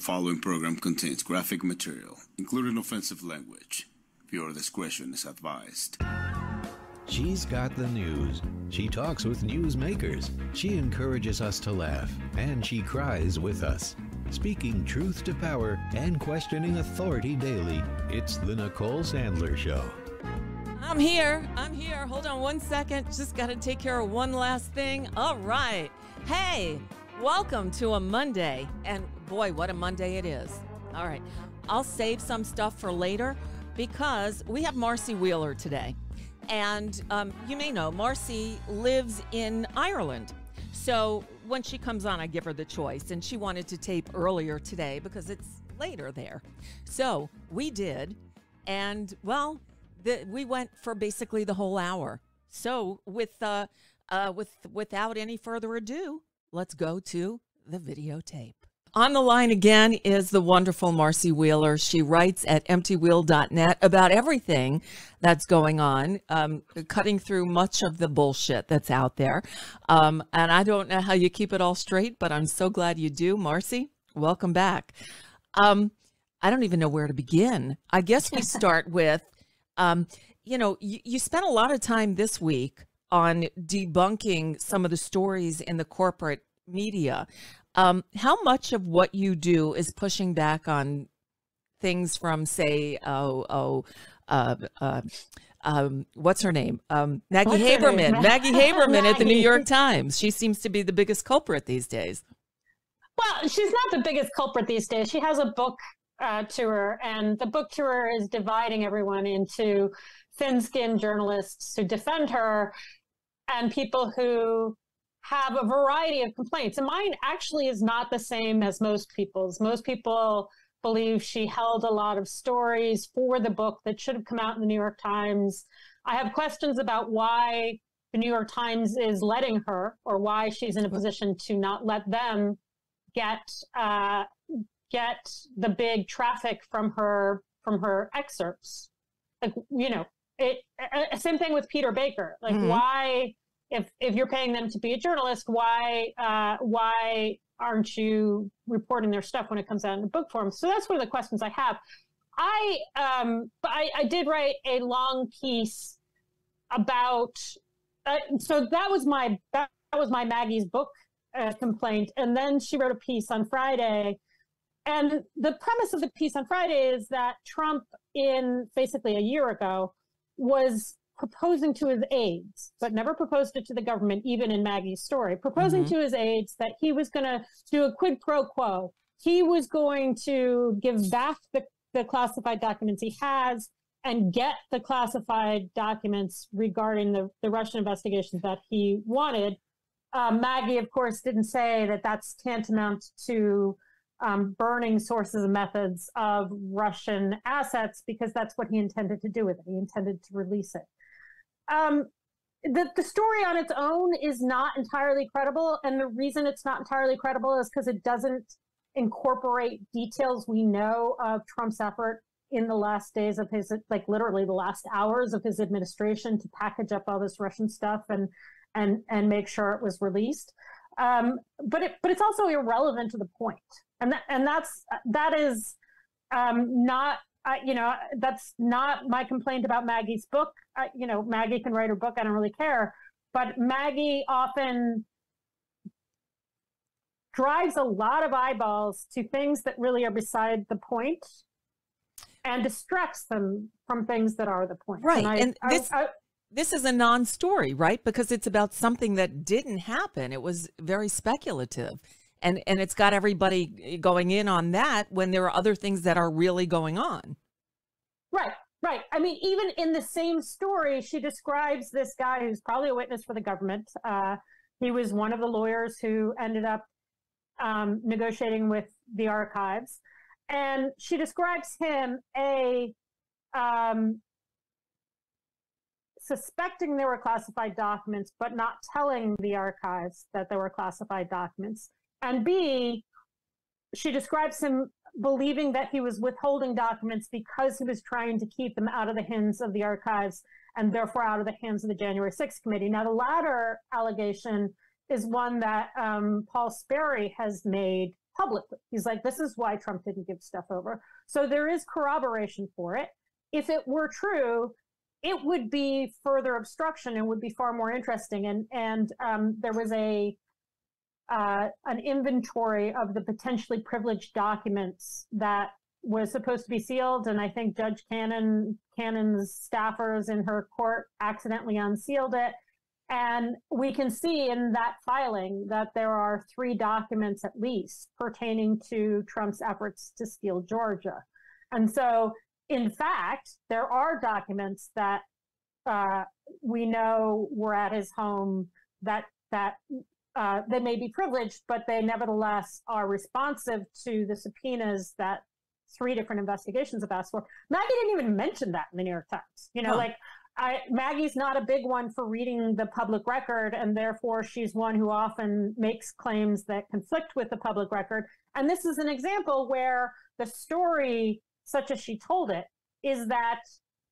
following program contains graphic material, including offensive language. Viewer discretion is advised. She's got the news. She talks with newsmakers. She encourages us to laugh. And she cries with us. Speaking truth to power and questioning authority daily, it's The Nicole Sandler Show. I'm here. I'm here. Hold on one second. Just got to take care of one last thing. All right. Hey, welcome to a Monday. And boy, what a Monday it is. All right. I'll save some stuff for later because we have Marcy Wheeler today. And um, you may know Marcy lives in Ireland. So when she comes on, I give her the choice. And she wanted to tape earlier today because it's later there. So we did. And well, the, we went for basically the whole hour. So with uh, uh, with without any further ado, let's go to the videotape. On the line again is the wonderful Marcy Wheeler. She writes at emptywheel.net about everything that's going on, um, cutting through much of the bullshit that's out there. Um, and I don't know how you keep it all straight, but I'm so glad you do. Marcy, welcome back. Um, I don't even know where to begin. I guess we start with, um, you know, you, you spent a lot of time this week on debunking some of the stories in the corporate media. Um, how much of what you do is pushing back on things from, say, oh, oh, uh, uh, um, what's her name? Um, Maggie what's Haberman. Maggie Haberman at the New York Times. She seems to be the biggest culprit these days. Well, she's not the biggest culprit these days. She has a book uh, tour, and the book tour is dividing everyone into thin-skinned journalists who defend her and people who have a variety of complaints. And mine actually is not the same as most people's. Most people believe she held a lot of stories for the book that should have come out in the New York Times. I have questions about why the New York Times is letting her or why she's in a position to not let them get uh, get the big traffic from her from her excerpts. Like you know, it uh, same thing with Peter Baker. Like mm-hmm. why if if you're paying them to be a journalist, why uh, why aren't you reporting their stuff when it comes out in the book form? So that's one of the questions I have. I um, I, I did write a long piece about. Uh, so that was my that was my Maggie's book uh, complaint, and then she wrote a piece on Friday. And the premise of the piece on Friday is that Trump, in basically a year ago, was proposing to his aides, but never proposed it to the government, even in Maggie's story, proposing mm-hmm. to his aides that he was going to do a quid pro quo. He was going to give back the, the classified documents he has and get the classified documents regarding the, the Russian investigations that he wanted. Uh, Maggie, of course, didn't say that that's tantamount to um, burning sources and methods of Russian assets because that's what he intended to do with it. He intended to release it um, the, the story on its own is not entirely credible. And the reason it's not entirely credible is because it doesn't incorporate details we know of Trump's effort in the last days of his, like literally the last hours of his administration to package up all this Russian stuff and, and, and make sure it was released. Um, but it, but it's also irrelevant to the point. And that, and that's, that is um, not I, you know, that's not my complaint about Maggie's book. I, you know, Maggie can write her book. I don't really care. But Maggie often drives a lot of eyeballs to things that really are beside the point and distracts them from things that are the point. Right. And, I, and this, I, I, this is a non story, right? Because it's about something that didn't happen. It was very speculative and and it's got everybody going in on that when there are other things that are really going on. Right right. I mean even in the same story she describes this guy who's probably a witness for the government. Uh, he was one of the lawyers who ended up um, negotiating with the archives. And she describes him a um, suspecting there were classified documents but not telling the archives that there were classified documents and B, she describes him believing that he was withholding documents because he was trying to keep them out of the hands of the archives and therefore out of the hands of the January 6th committee. Now, the latter allegation is one that um, Paul Sperry has made publicly. He's like, this is why Trump didn't give stuff over. So there is corroboration for it. If it were true, it would be further obstruction and would be far more interesting. And and um, there was a uh, an inventory of the potentially privileged documents that was supposed to be sealed, and I think Judge Cannon Cannon's staffers in her court accidentally unsealed it. And we can see in that filing that there are three documents at least pertaining to Trump's efforts to steal Georgia. And so, in fact, there are documents that uh, we know were at his home that that uh, they may be privileged, but they nevertheless are responsive to the subpoenas that three different investigations have asked for. Maggie didn't even mention that in the New York Times. You know, huh. like I, Maggie's not a big one for reading the public record, and therefore she's one who often makes claims that conflict with the public record. And this is an example where the story, such as she told it, is that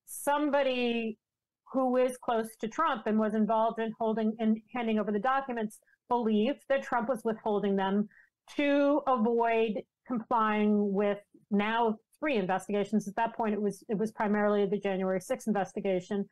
somebody who is close to Trump and was involved in holding and handing over the documents believed that Trump was withholding them to avoid complying with now three investigations. At that point, it was it was primarily the January 6th investigation,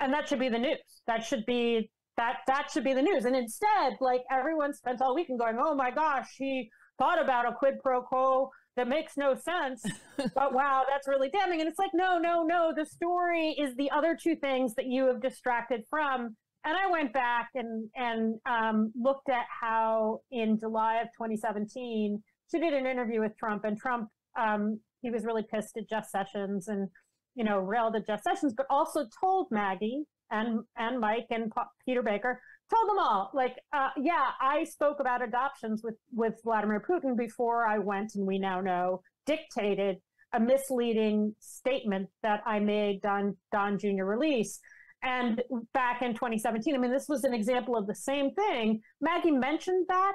and that should be the news. That should be that that should be the news. And instead, like everyone spent all weekend going, "Oh my gosh, he thought about a quid pro quo that makes no sense, but wow, that's really damning." And it's like, no, no, no. The story is the other two things that you have distracted from. And I went back and and um, looked at how in July of 2017 she did an interview with Trump, and Trump um, he was really pissed at Jeff Sessions and you know railed at Jeff Sessions, but also told Maggie and and Mike and Peter Baker told them all like uh, yeah I spoke about adoptions with with Vladimir Putin before I went and we now know dictated a misleading statement that I made on Don Jr. release. And back in 2017, I mean, this was an example of the same thing. Maggie mentioned that,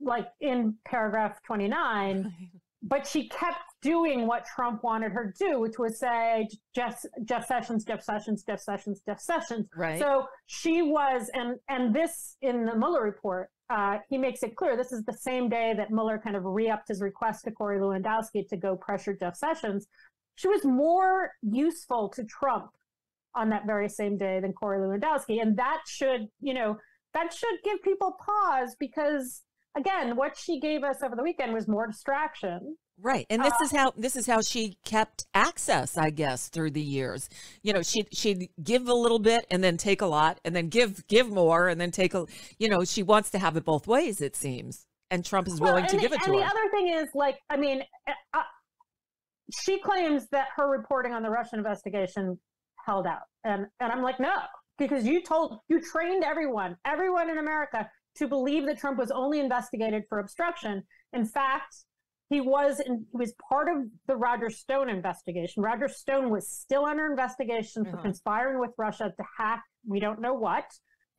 like in paragraph 29, but she kept doing what Trump wanted her to do, which was say Jeff, Jeff Sessions, Jeff Sessions, Jeff Sessions, Jeff Sessions. Right. So she was, and and this in the Mueller report, uh, he makes it clear this is the same day that Mueller kind of re-upped his request to Corey Lewandowski to go pressure Jeff Sessions. She was more useful to Trump on that very same day than Corey Lewandowski, and that should, you know, that should give people pause because again, what she gave us over the weekend was more distraction. Right. And this uh, is how this is how she kept access, I guess, through the years. You know, she she'd give a little bit and then take a lot and then give give more and then take a you know, she wants to have it both ways, it seems. And Trump is willing well, to give it to her. And the other thing is like, I mean, uh, she claims that her reporting on the Russian investigation held out. And and I'm like, no, because you told you trained everyone, everyone in America to believe that Trump was only investigated for obstruction. In fact, he was in, he was part of the Roger Stone investigation. Roger Stone was still under investigation for uh-huh. conspiring with Russia to hack we don't know what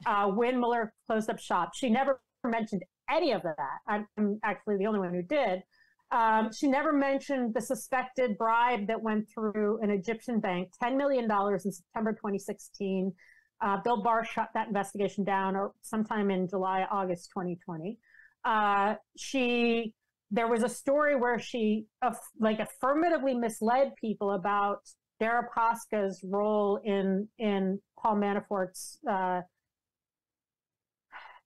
uh, when Mueller closed up shop. She never mentioned any of that. I'm, I'm actually the only one who did. Um, she never mentioned the suspected bribe that went through an Egyptian bank, $10 million in September 2016 uh, Bill Barr shut that investigation down or sometime in July, August 2020. Uh, she, there was a story where she like affirmatively misled people about Deripaska's role in in Paul Manafort's uh,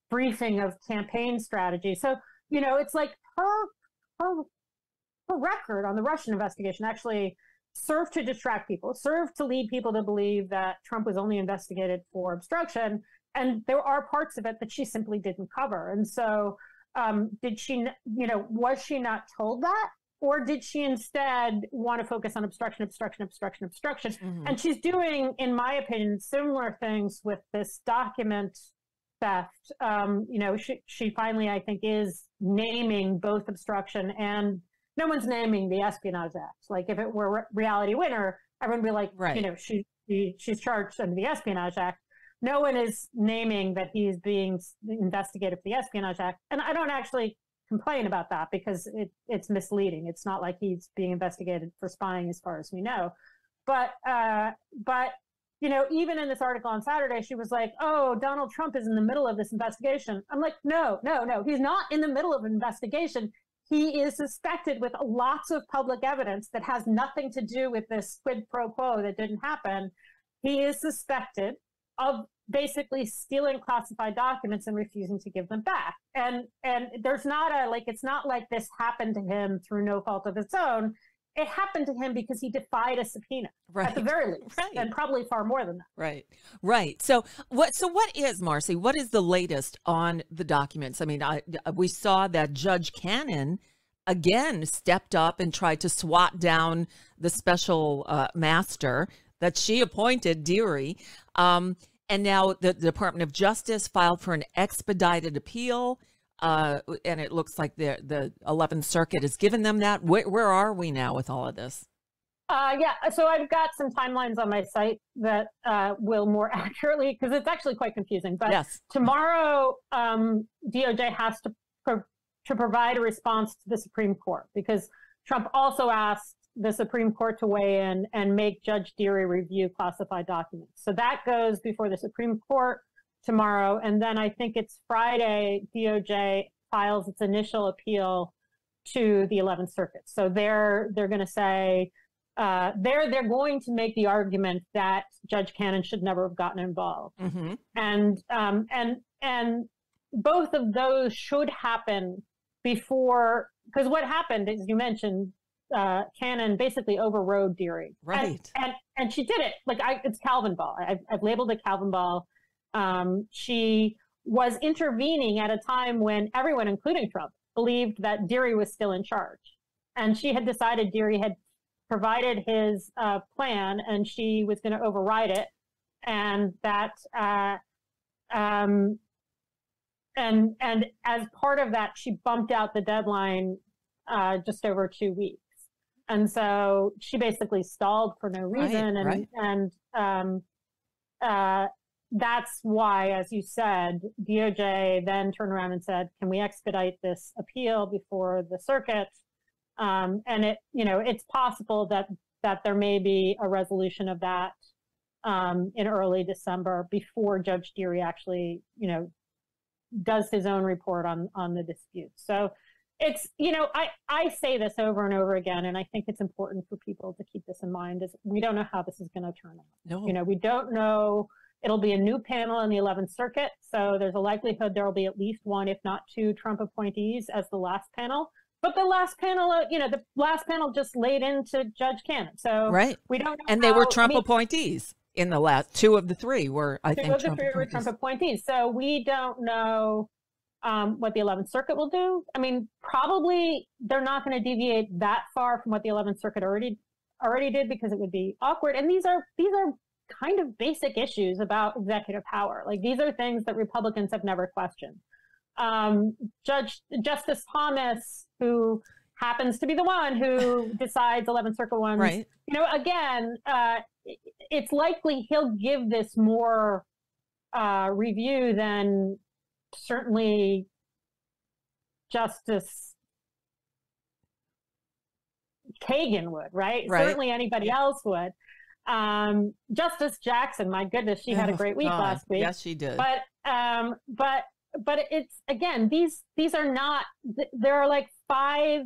briefing of campaign strategy. So you know, it's like her her her record on the Russian investigation actually served to distract people, served to lead people to believe that Trump was only investigated for obstruction. And there are parts of it that she simply didn't cover. And so, um, did she, you know, was she not told that? Or did she instead want to focus on obstruction, obstruction, obstruction, obstruction? Mm-hmm. And she's doing, in my opinion, similar things with this document theft. Um, you know, she, she finally, I think, is naming both obstruction and no one's naming the Espionage Act. Like if it were Reality Winner, everyone would be like, right. you know, she, she she's charged under the Espionage Act. No one is naming that he's being investigated for the Espionage Act, and I don't actually complain about that because it, it's misleading. It's not like he's being investigated for spying, as far as we know. But uh, but you know, even in this article on Saturday, she was like, "Oh, Donald Trump is in the middle of this investigation." I'm like, "No, no, no, he's not in the middle of an investigation. He is suspected with lots of public evidence that has nothing to do with this quid pro quo that didn't happen. He is suspected of basically stealing classified documents and refusing to give them back. And and there's not a like it's not like this happened to him through no fault of his own it happened to him because he defied a subpoena right. at the very least right. and probably far more than that. Right. Right. So what so what is marcy what is the latest on the documents? I mean I, we saw that judge cannon again stepped up and tried to swat down the special uh, master that she appointed dearie um, and now the, the department of justice filed for an expedited appeal uh, and it looks like the the 11th Circuit has given them that. Where, where are we now with all of this? Uh, yeah, so I've got some timelines on my site that uh, will more accurately, because it's actually quite confusing. But yes. tomorrow, um, DOJ has to pro- to provide a response to the Supreme Court because Trump also asked the Supreme Court to weigh in and make Judge Dearie review classified documents. So that goes before the Supreme Court tomorrow. And then I think it's Friday, DOJ files its initial appeal to the 11th Circuit. So they're they're going to say uh, they're they're going to make the argument that Judge Cannon should never have gotten involved, mm-hmm. and um, and and both of those should happen before because what happened, as you mentioned, uh, Cannon basically overrode Dearie, right? And, and, and she did it like I, it's Calvinball. I've, I've labeled it Calvinball. Um, she was intervening at a time when everyone, including Trump, believed that Dearie was still in charge. And she had decided Dearie had provided his uh, plan and she was going to override it. And that, uh, um, and and as part of that, she bumped out the deadline uh, just over two weeks. And so she basically stalled for no reason. Right, and right. and um, uh, that's why, as you said, DOJ then turned around and said, "Can we expedite this appeal before the circuit?" Um, and it, you know, it's possible that that there may be a resolution of that um, in early December before Judge Dearie actually, you know, does his own report on on the dispute. So it's you know I I say this over and over again, and I think it's important for people to keep this in mind. Is we don't know how this is going to turn out. No. You know, we don't know It'll be a new panel in the 11th Circuit, so there's a likelihood there will be at least one, if not two, Trump appointees as the last panel. But the last panel, uh, you know, the last panel just laid into Judge Cannon, so right. We don't, and how, they were Trump I mean, appointees in the last. Two of the three were, I two think, of the three were Trump appointees. So we don't know um, what the 11th Circuit will do. I mean, probably they're not going to deviate that far from what the 11th Circuit already already did because it would be awkward. And these are these are kind of basic issues about executive power. Like these are things that Republicans have never questioned. Um, Judge Justice Thomas, who happens to be the one who decides 11th Circuit ones, right. you know, again, uh, it's likely he'll give this more uh, review than certainly Justice Kagan would, right? right. Certainly anybody yeah. else would. Um, Justice Jackson, my goodness, she had a oh, great week God. last week. Yes, she did. But um, but but it's again these these are not. There are like five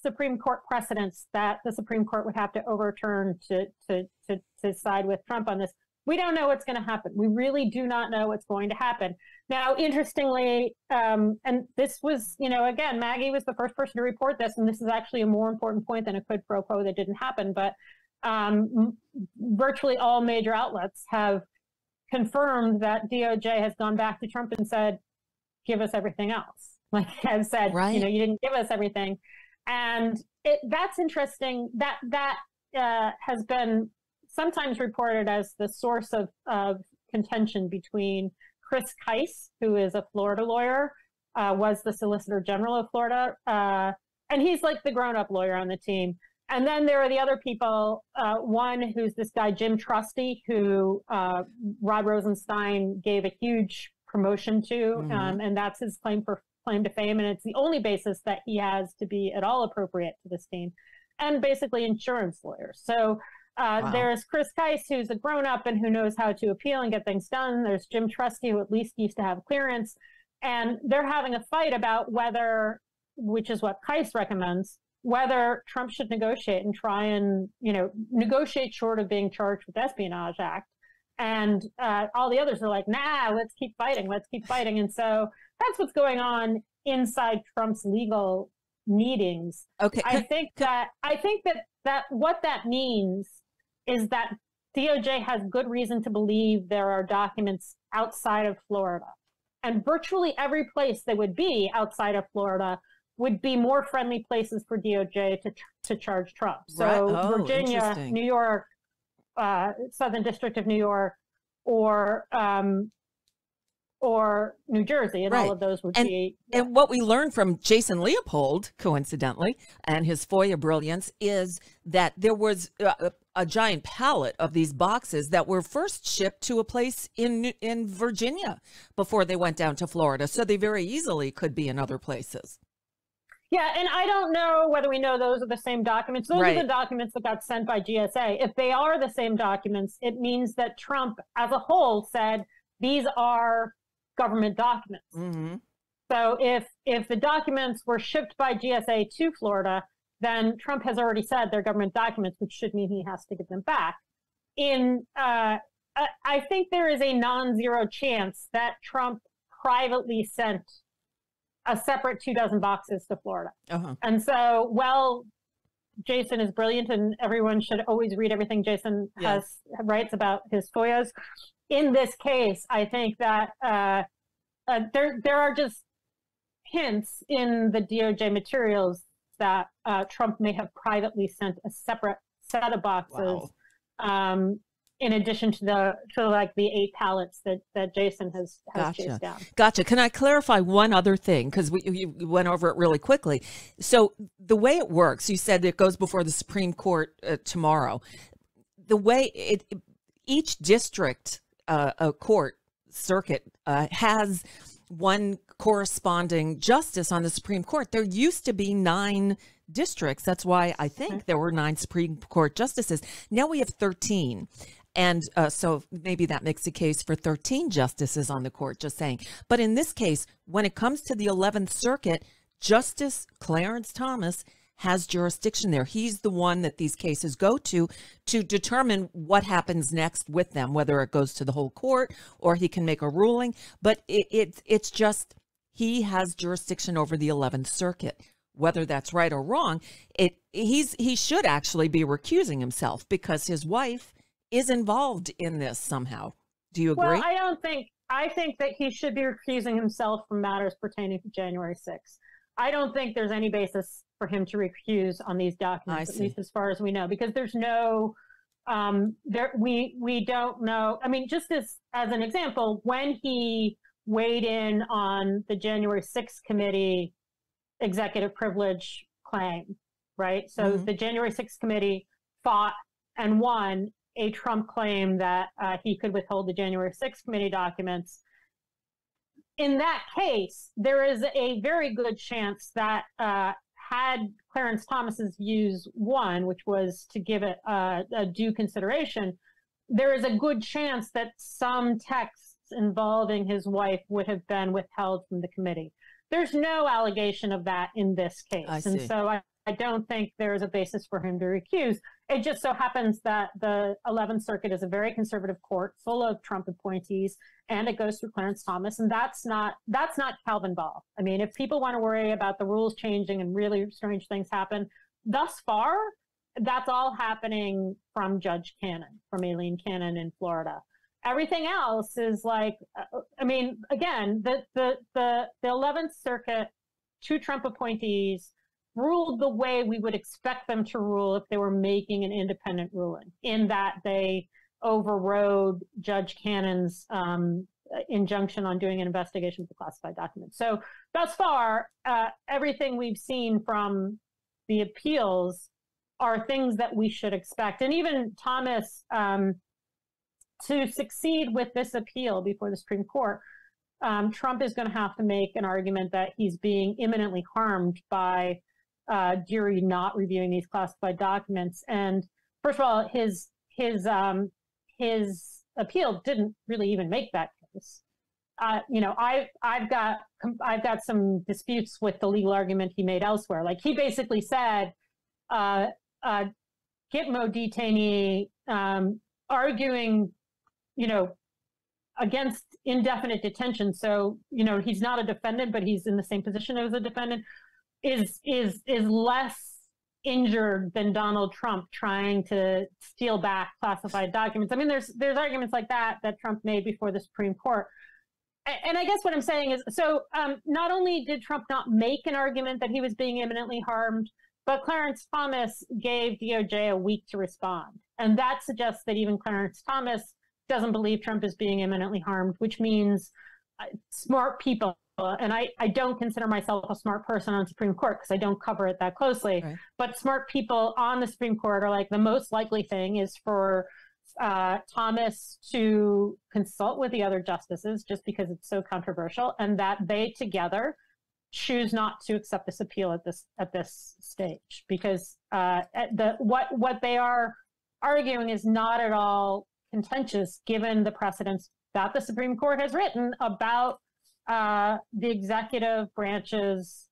Supreme Court precedents that the Supreme Court would have to overturn to to to, to side with Trump on this. We don't know what's going to happen. We really do not know what's going to happen. Now, interestingly, um, and this was, you know, again, Maggie was the first person to report this, and this is actually a more important point than a quid pro quo that didn't happen. But um, virtually all major outlets have confirmed that DOJ has gone back to Trump and said, give us everything else. Like I've said, right. you know, you didn't give us everything. And it, that's interesting. That that uh, has been sometimes reported as the source of, of contention between Chris Kise, who is a Florida lawyer, uh, was the Solicitor General of Florida, uh, and he's like the grown-up lawyer on the team. And then there are the other people. Uh, one who's this guy Jim Trusty, who uh, Rod Rosenstein gave a huge promotion to, mm-hmm. um, and that's his claim for claim to fame, and it's the only basis that he has to be at all appropriate to this team, and basically insurance lawyers. So Uh, Wow. There's Chris Kise, who's a grown up and who knows how to appeal and get things done. There's Jim Trusty, who at least used to have clearance. And they're having a fight about whether, which is what Kise recommends, whether Trump should negotiate and try and, you know, negotiate short of being charged with Espionage Act. And uh, all the others are like, nah, let's keep fighting, let's keep fighting. And so that's what's going on inside Trump's legal meetings. Okay. I think that I think that that what that means is that DOJ has good reason to believe there are documents outside of Florida. And virtually every place they would be outside of Florida would be more friendly places for DOJ to to charge Trump. So Right. Oh, Virginia. New York, uh, Southern District of New York, or um, or New Jersey, and Right. all of those would And- be And what we learned from Jason Leopold, coincidentally, and his FOIA brilliance is that there was a, a giant pallet of these boxes that were first shipped to a place in in Virginia before they went down to Florida. So they very easily could be in other places. Yeah, and I don't know whether we know those are the same documents. Those Right. are the documents that got sent by GSA. If they are the same documents, it means that Trump as a whole said these are government documents. hmm So if if the documents were shipped by GSA to Florida, then Trump has already said they're government documents, which should mean he has to give them back. In uh, I, I think there is a non-zero chance that Trump privately sent a separate two dozen boxes to Florida. Uh-huh. And so, well, Jason is brilliant, and everyone should always read everything Jason has writes about his FOIAs. In this case, I think that uh, uh, there there are just hints in the DOJ materials that uh, Trump may have privately sent a separate set of boxes, um, in addition to the to like the eight pallets that that Jason has has Gotcha. chased down. Gotcha. Can I clarify one other thing? Because we you went over it really quickly. So the way it works, you said it goes before the Supreme Court uh, tomorrow. The way it, each district, uh, a court circuit uh, has one corresponding justice on the Supreme Court. There used to be nine districts. That's why I think there were nine Supreme Court justices. Now we have 13. And uh, so maybe that makes a case for 13 justices on the court, just saying. But in this case, when it comes to the 11th Circuit, Justice Clarence Thomas has jurisdiction there. He's the one that these cases go to to determine what happens next with them, whether it goes to the whole court or he can make a ruling. But it, it it's just he has jurisdiction over the 11th Circuit. Whether that's right or wrong, it he's he should actually be recusing himself because his wife is involved in this somehow. Do you agree? Well, I don't think. I think that he should be recusing himself from matters pertaining to January 6th. I don't think there's any basis for him to recuse on these documents, at least as far as we know, because there's no. Um, there we we don't know. I mean, just as as an example, when he weighed in on the January 6th committee executive privilege claim, right? So Mhm. the January 6th committee fought and won a Trump claim that uh, he could withhold the January 6th committee documents. In that case, there is a very good chance that uh, had Clarence Thomas's views won, which was to give it uh, a due consideration, there is a good chance that some texts involving his wife would have been withheld from the committee. There's no allegation of that in this case. And so I, I don't think there is a basis for him to recuse. It just so happens that the 11th Circuit is a very conservative court full of Trump appointees, and it goes through Clarence Thomas, and that's not that's not Calvinball. I mean, if people want to worry about the rules changing and really strange things happen, thus far, that's all happening from Judge Cannon, from Aileen Cannon in Florida. Everything else is like, uh, I mean, again, the the the the 11th Circuit, two Trump appointees ruled the way we would expect them to rule if they were making an independent ruling, in that they overrode Judge Cannon's um, injunction on doing an investigation of the classified documents. So thus far, uh, everything we've seen from the appeals are things that we should expect. And even Thomas, um, to succeed with this appeal before the Supreme Court, um, Trump is going to have to make an argument that he's being imminently harmed by uh, Dearie not reviewing these classified documents. And first of all, his his um, his appeal didn't really even make that case. Uh, you know, I've I've got I've got some disputes with the legal argument he made elsewhere. Like he basically said, uh, uh, Gitmo detainee um, arguing, you know, against indefinite detention. So you know he's not a defendant, but he's in the same position as a defendant. Is is is less injured than Donald Trump trying to steal back classified documents. I mean, there's there's arguments like that that Trump made before the Supreme Court. And I guess what I'm saying is, so um, not only did Trump not make an argument that he was being imminently harmed, but Clarence Thomas gave DOJ a week to respond, and that suggests that even Clarence Thomas doesn't believe Trump is being imminently harmed, which means uh, smart people and I, I don't consider myself a smart person on Supreme Court because I don't cover it that closely. Right. But smart people on the Supreme Court are like the most likely thing is for uh, Thomas to consult with the other justices just because it's so controversial, and that they together choose not to accept this appeal at this at this stage because uh, the what what they are arguing is not at all contentious given the precedents that the Supreme Court has written about uh, the executive branches,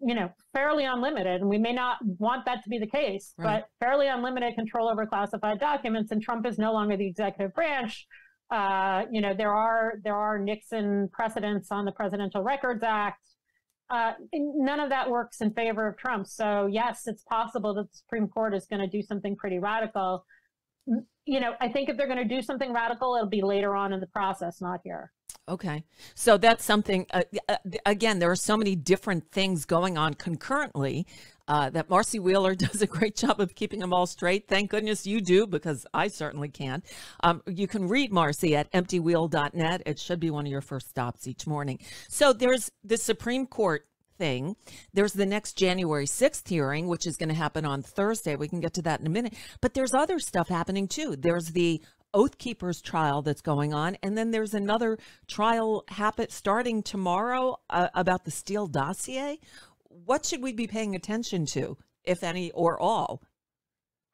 you know, fairly unlimited, and we may not want that to be the case, right. but fairly unlimited control over classified documents, and Trump is no longer the executive branch. Uh, you know, there are there are Nixon precedents on the Presidential Records Act. Uh, none of that works in favor of Trump. So yes, it's possible that the Supreme Court is going to do something pretty radical. You know, I think if they're going to do something radical, it'll be later on in the process, not here. Okay. So that's something, uh, uh, again, there are so many different things going on concurrently uh, that Marcy Wheeler does a great job of keeping them all straight. Thank goodness you do, because I certainly can. Um, you can read Marcy at emptywheel.net. It should be one of your first stops each morning. So there's the Supreme Court thing. There's the next January 6th hearing, which is going to happen on Thursday. We can get to that in a minute. But there's other stuff happening too. There's the Oath Keepers trial that's going on, and then there's another trial happen starting tomorrow uh, about the Steele dossier. What should we be paying attention to, if any or all?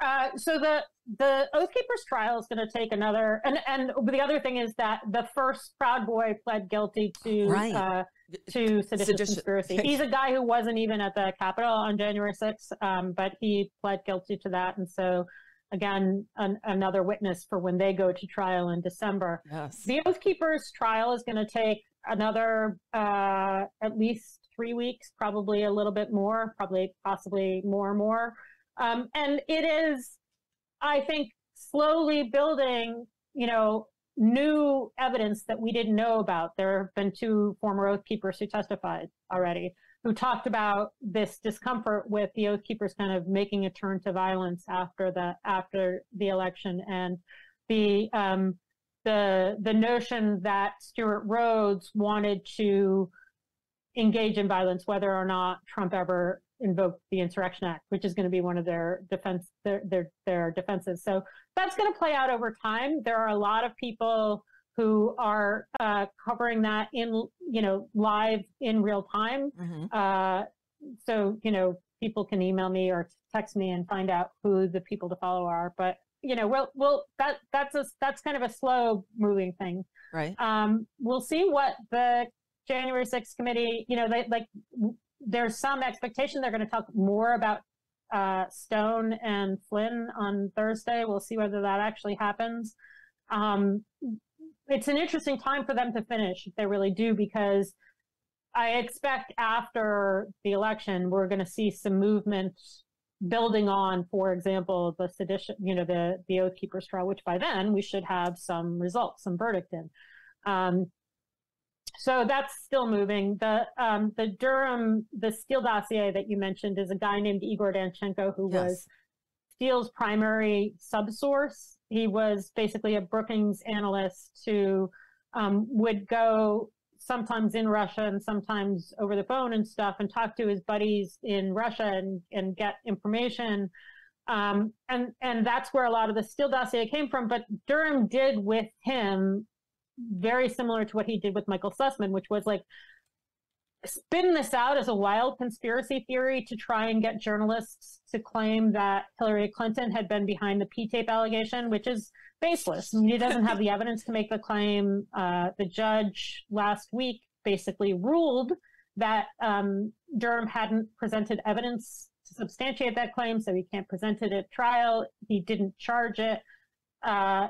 Uh, so the the Oath Keepers trial is going to take another, and and the other thing is that the first Proud Boy pled guilty to right. uh, to seditious, seditious, conspiracy. He's a guy who wasn't even at the Capitol on January 6th, um, but he pled guilty to that, and so again an, another witness for when they go to trial in December. Yes. The Oath Keepers trial is going to take another uh, at least three weeks, probably a little bit more, probably possibly more and more. Um, and it is, I think, slowly building, you know, new evidence that we didn't know about. There have been two former Oath Keepers who testified already who talked about this discomfort with the Oath Keepers kind of making a turn to violence after the after the election and the um, the the notion that Stewart Rhodes wanted to engage in violence, whether or not Trump ever invoked the Insurrection Act, which is going to be one of their defense their their, their defenses. So that's going to play out over time. There are a lot of people who are uh, covering that in you know live in real time. Mm-hmm. Uh, so you know people can email me or text me and find out who the people to follow are. But you know, well, well, that that's a that's kind of a slow moving thing. Right. Um, we'll see what the January 6th committee. You know, they like there's some expectation they're going to talk more about uh, Stone and Flynn on Thursday. We'll see whether that actually happens. Um, it's an interesting time for them to finish if they really do, because I expect after the election, we're going to see some movement building on, for example, the sedition, you know, the, the Oath Keepers trial, which by then we should have some results, some verdict in. Um, so that's still moving. The um, the Durham, the Steele dossier that you mentioned is a guy named Igor Danchenko who yes. was Steele's primary subsource. He was basically a Brookings analyst who um, would go sometimes in Russia and sometimes over the phone and stuff and talk to his buddies in Russia and, and get information. Um, and, and that's where a lot of the Steele dossier came from. But Durham did with him very similar to what he did with Michael Sussmann, which was like spin this out as a wild conspiracy theory to try and get journalists to claim that Hillary Clinton had been behind the P tape allegation, which is baseless. I mean, he doesn't have the evidence to make the claim. Uh, the judge last week basically ruled that um, Durham hadn't presented evidence to substantiate that claim, so he can't present it at trial. He didn't charge it. Uh,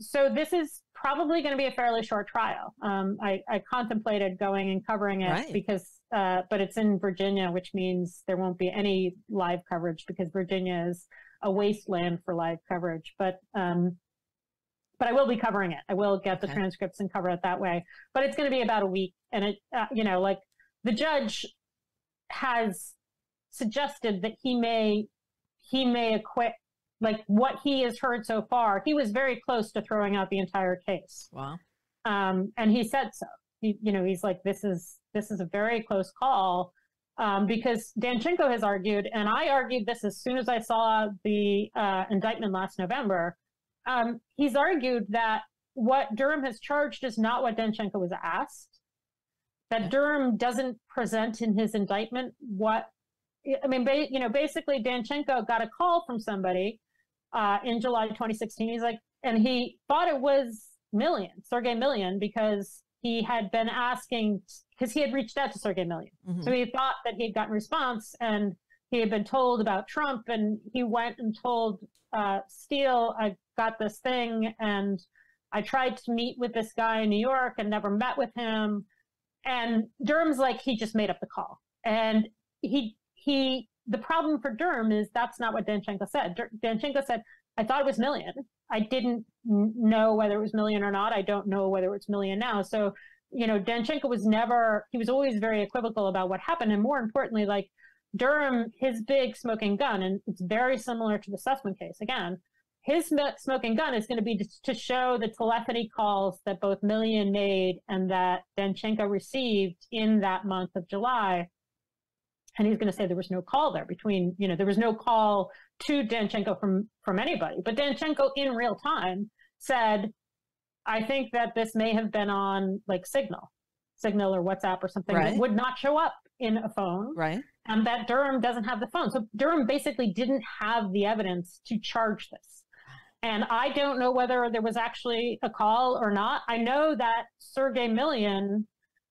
so this is probably going to be a fairly short trial. Um, I, I, contemplated going and covering it right. because, uh, but it's in Virginia, which means there won't be any live coverage because Virginia is a wasteland for live coverage. But um, but I will be covering it. I will get the okay. transcripts and cover it that way. But it's going to be about a week, and it, uh, you know, like the judge has suggested that he may he may acquit like what he has heard so far, he was very close to throwing out the entire case. Wow. Um, and he said so. He, you know, he's like, this is this is a very close call um, because Danchenko has argued, and I argued this as soon as I saw the uh, indictment last November. Um, he's argued that what Durham has charged is not what Danchenko was asked. That Durham doesn't present in his indictment what I mean, ba- you know, basically Danchenko got a call from somebody uh, in July 2016. He's like, and he thought it was Millian, Sergey Millian, because he had been asking, because he had reached out to Sergey Millian Mm-hmm. So he thought that he had gotten response and he had been told about Trump and he went and told uh, Steele, I got this thing and I tried to meet with this guy in New York and never met with him. And Durham's like, he just made up the call. And he, he the problem for Durham is that's not what Danchenko said. Danchenko said, I thought it was Millian. I didn't know whether it was Millian or not. I don't know whether it's Millian now. So, you know, Danchenko was never, he was always very equivocal about what happened. And more importantly, like Durham, his big smoking gun, and it's very similar to the Sussmann case. Again, his smoking gun is going to be to show the telephony calls that both Millian made and that Danchenko received in that month of July and he's going to say there was no call there between, you know, there was no call to Danchenko from from anybody. But Danchenko in real time said, I think that this may have been on like Signal, Signal or WhatsApp or something right. that would not show up in a phone. Right. And that Durham doesn't have the phone. So Durham basically didn't have the evidence to charge this. And I don't know whether there was actually a call or not. I know that Sergey Millian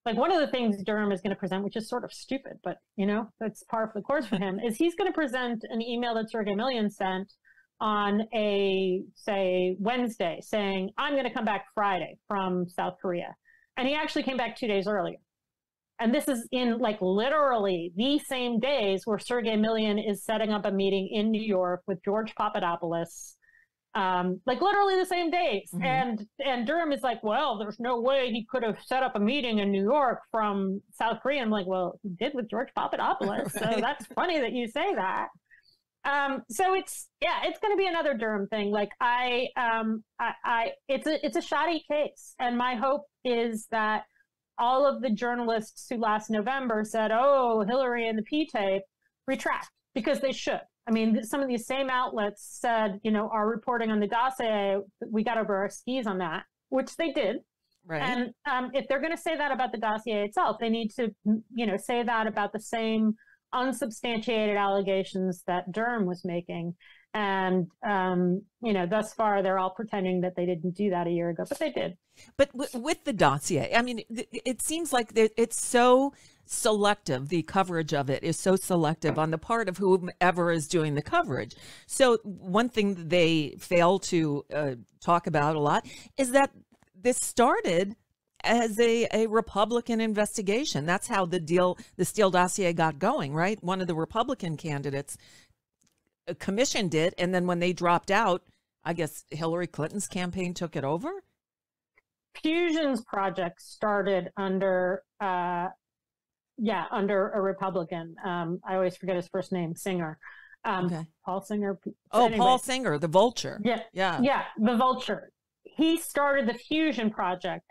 like one of the things Durham is going to present, which is sort of stupid, but you know, that's par for the course for him, is he's going to present an email that Sergey Millian sent on a, say, Wednesday saying, I'm going to come back Friday from South Korea. And he actually came back two days earlier. And this is in like literally the same days where Sergey Millian is setting up a meeting in New York with George Papadopoulos um, like literally the same days. Mm-hmm. And and Durham is like, well, there's no way he could have set up a meeting in New York from South Korea. I'm like, well, he did with George Papadopoulos, right. so that's funny that you say that. Um, so it's yeah, it's going to be another Durham thing. Like I, um, I, I, it's a it's a shoddy case, and my hope is that all of the journalists who last November said, "Oh, Hillary and the P tape," retract because they should. I mean, some of these same outlets said, you know, our reporting on the dossier, we got over our skis on that, which they did. Right. And um, if they're going to say that about the dossier itself, they need to, you know, say that about the same unsubstantiated allegations that Durham was making. And, um, you know, thus far, they're all pretending that they didn't do that a year ago, but they did. But w- with the dossier, I mean, it seems like it's so selective. The coverage of it is so selective on the part of whomever is doing the coverage. So, one thing they fail to uh, talk about a lot is that this started as a, a Republican investigation. That's how the deal, the Steele dossier got going, right? One of the Republican candidates commissioned it, and then when they dropped out, I guess Hillary Clinton's campaign took it over. Fusion's project started under, uh, yeah, under a Republican. Um, I always forget his first name, Singer. Um, okay. Paul Singer. Oh, anyway. Paul Singer, the Vulture. Yeah, yeah, yeah, the Vulture. He started the Fusion project,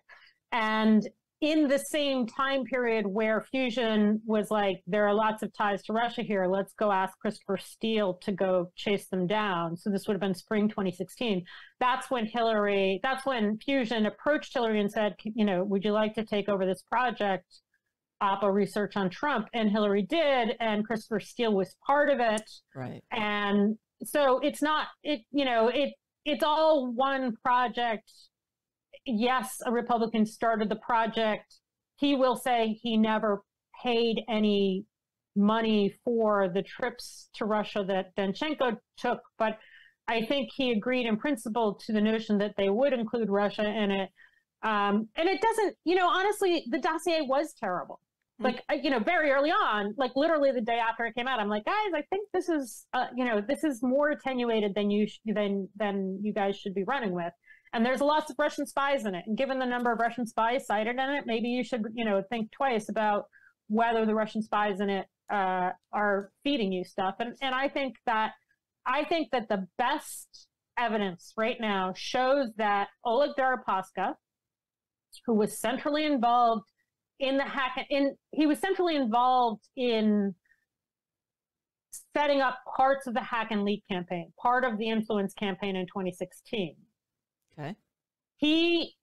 and in the same time period where Fusion was like, there are lots of ties to Russia here. Let's go ask Christopher Steele to go chase them down. So this would have been spring 2016. That's when Hillary, that's when Fusion approached Hillary and said, you know, would you like to take over this project? Oppo research on Trump, and Hillary did, and Christopher Steele was part of it. Right. And so it's not it, you know, it it's all one project. Yes, a Republican started the project. He will say he never paid any money for the trips to Russia that Danchenko took, but I think he agreed in principle to the notion that they would include Russia in it. Um, and it doesn't, you know, honestly, the dossier was terrible. Mm-hmm. Like, you know, very early on, like literally the day after it came out, I'm like, guys, I think this is, uh, you know, this is more attenuated than you sh- than than you guys should be running with. And there's lots of Russian spies in it. And given the number of Russian spies cited in it, maybe you should, you know, think twice about whether the Russian spies in it uh, are feeding you stuff. And and I think that I think that the best evidence right now shows that Oleg Deripaska, who was centrally involved in the hack, in he was centrally involved in setting up parts of the hack and leak campaign, part of the influence campaign in 2016. Okay. He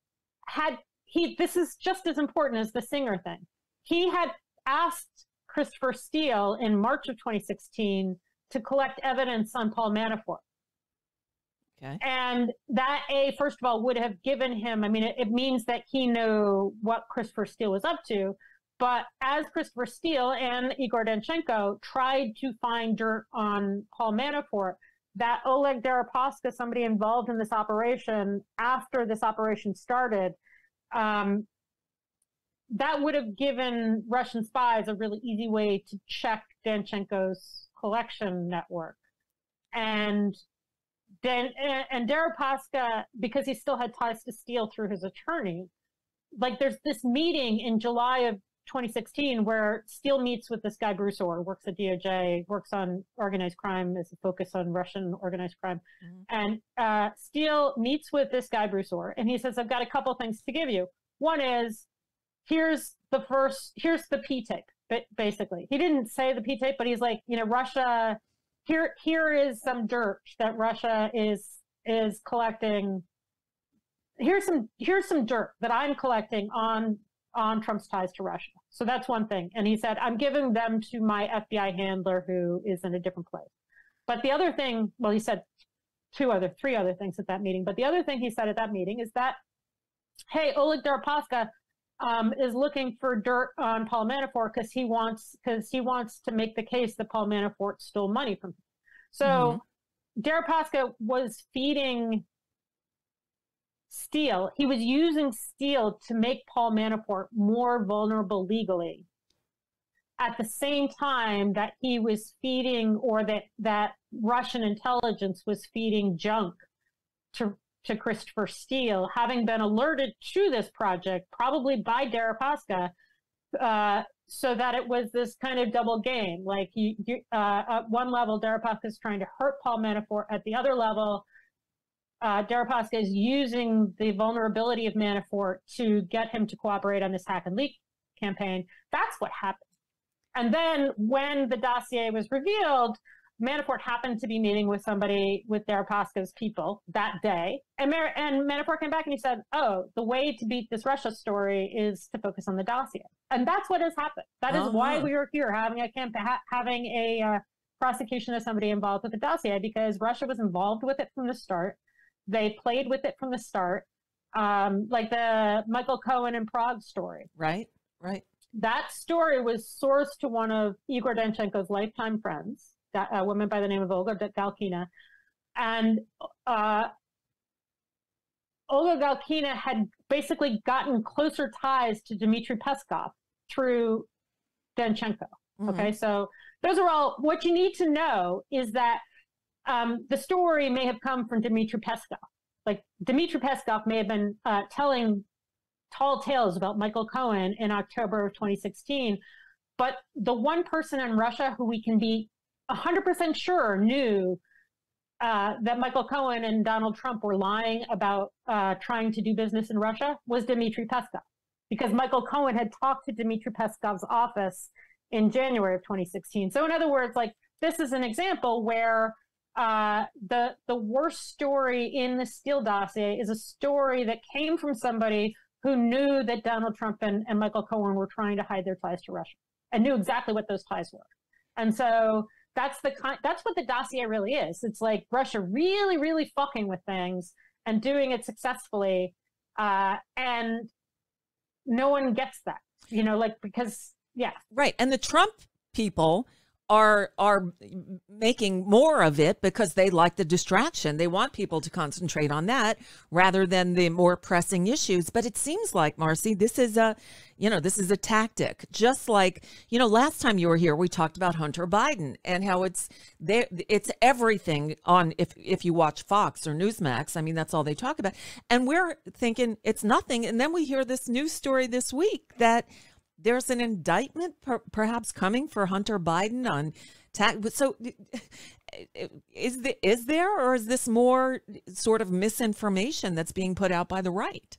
had he this is just as important as the singer thing. He had asked Christopher Steele in March of 2016 to collect evidence on Paul Manafort. Okay. And that a first of all would have given him. I mean, it, it, means that he knew what Christopher Steele was up to. But as Christopher Steele and Igor Danchenko tried to find dirt on Paul Manafort, that Oleg Deripaska, somebody involved in this operation after this operation started, um, that would have given Russian spies a really easy way to check Danchenko's collection network. And then, and Deripaska, because he still had ties to Steele through his attorney, like there's this meeting in July of 2016 where Steele meets with this guy Bruce Ohr, works at DOJ, works on organized crime as a focus on Russian organized crime. Mm-hmm. And uh, Steele meets with this guy Bruce Ohr, and he says, "I've got a couple things to give you. One is here's the first, here's the P tape, basically. He didn't say the P tape, but he's like, you know, Russia, here, here is some dirt that Russia is, is collecting. Here's some, here's some dirt that I'm collecting on, on Trump's ties to Russia. So that's one thing. And he said, I'm giving them to my FBI handler who is in a different place. But the other thing, well, he said two other, three other things at that meeting. But the other thing he said at that meeting is that, hey, Oleg Deripaska, um, is looking for dirt on Paul Manafort because he wants because he wants to make the case that Paul Manafort stole money from him. So mm-hmm. Deripaska was feeding Steele. He was using Steele to make Paul Manafort more vulnerable legally. At the same time that he was feeding, or that that Russian intelligence was feeding junk to to Christopher Steele, having been alerted to this project, probably by Deripaska, uh, so that it was this kind of double game. Like you, you, uh, at one level, Deripaska is trying to hurt Paul Manafort. At the other level, uh, Deripaska is using the vulnerability of Manafort to get him to cooperate on this hack and leak campaign. That's what happened. And then when the dossier was revealed, Manafort happened to be meeting with somebody with Deripaska's people that day. And, Mar- and Manafort came back and he said, Oh, the way to beat this Russia story is to focus on the dossier. And that's what has happened. That is uh-huh. why we are here having a camp- ha- having a uh, prosecution of somebody involved with the dossier because Russia was involved with it from the start. They played with it from the start. Um, like the Michael Cohen and Prague story. Right, right. That story was sourced to one of Igor Danchenko's lifetime friends a woman by the name of Olga Galkina. And uh, Olga Galkina had basically gotten closer ties to Dmitry Peskov through Danchenko. Mm-hmm. Okay, so those are all what you need to know is that um, the story may have come from Dmitry Peskov. Like Dmitry Peskov may have been uh, telling tall tales about Michael Cohen in October of 2016, but the one person in Russia who we can be 100% sure knew uh, that Michael Cohen and Donald Trump were lying about uh, trying to do business in Russia was Dmitry Peskov, because Michael Cohen had talked to Dmitry Peskov's office in January of 2016. So, in other words, like this is an example where uh, the the worst story in the Steele dossier is a story that came from somebody who knew that Donald Trump and, and Michael Cohen were trying to hide their ties to Russia and knew exactly what those ties were. And so that's the kind that's what the dossier really is. It's like Russia really, really fucking with things and doing it successfully. Uh, and no one gets that, you know, like because yeah. Right. And the Trump people are are making more of it because they like the distraction. They want people to concentrate on that rather than the more pressing issues. But it seems like Marcy, this is a you know, this is a tactic. Just like, you know, last time you were here, we talked about Hunter Biden and how it's there it's everything on if if you watch Fox or Newsmax. I mean, that's all they talk about. And we're thinking it's nothing. And then we hear this news story this week that there's an indictment per- perhaps coming for Hunter Biden on tax. So, is the, is there, or is this more sort of misinformation that's being put out by the right?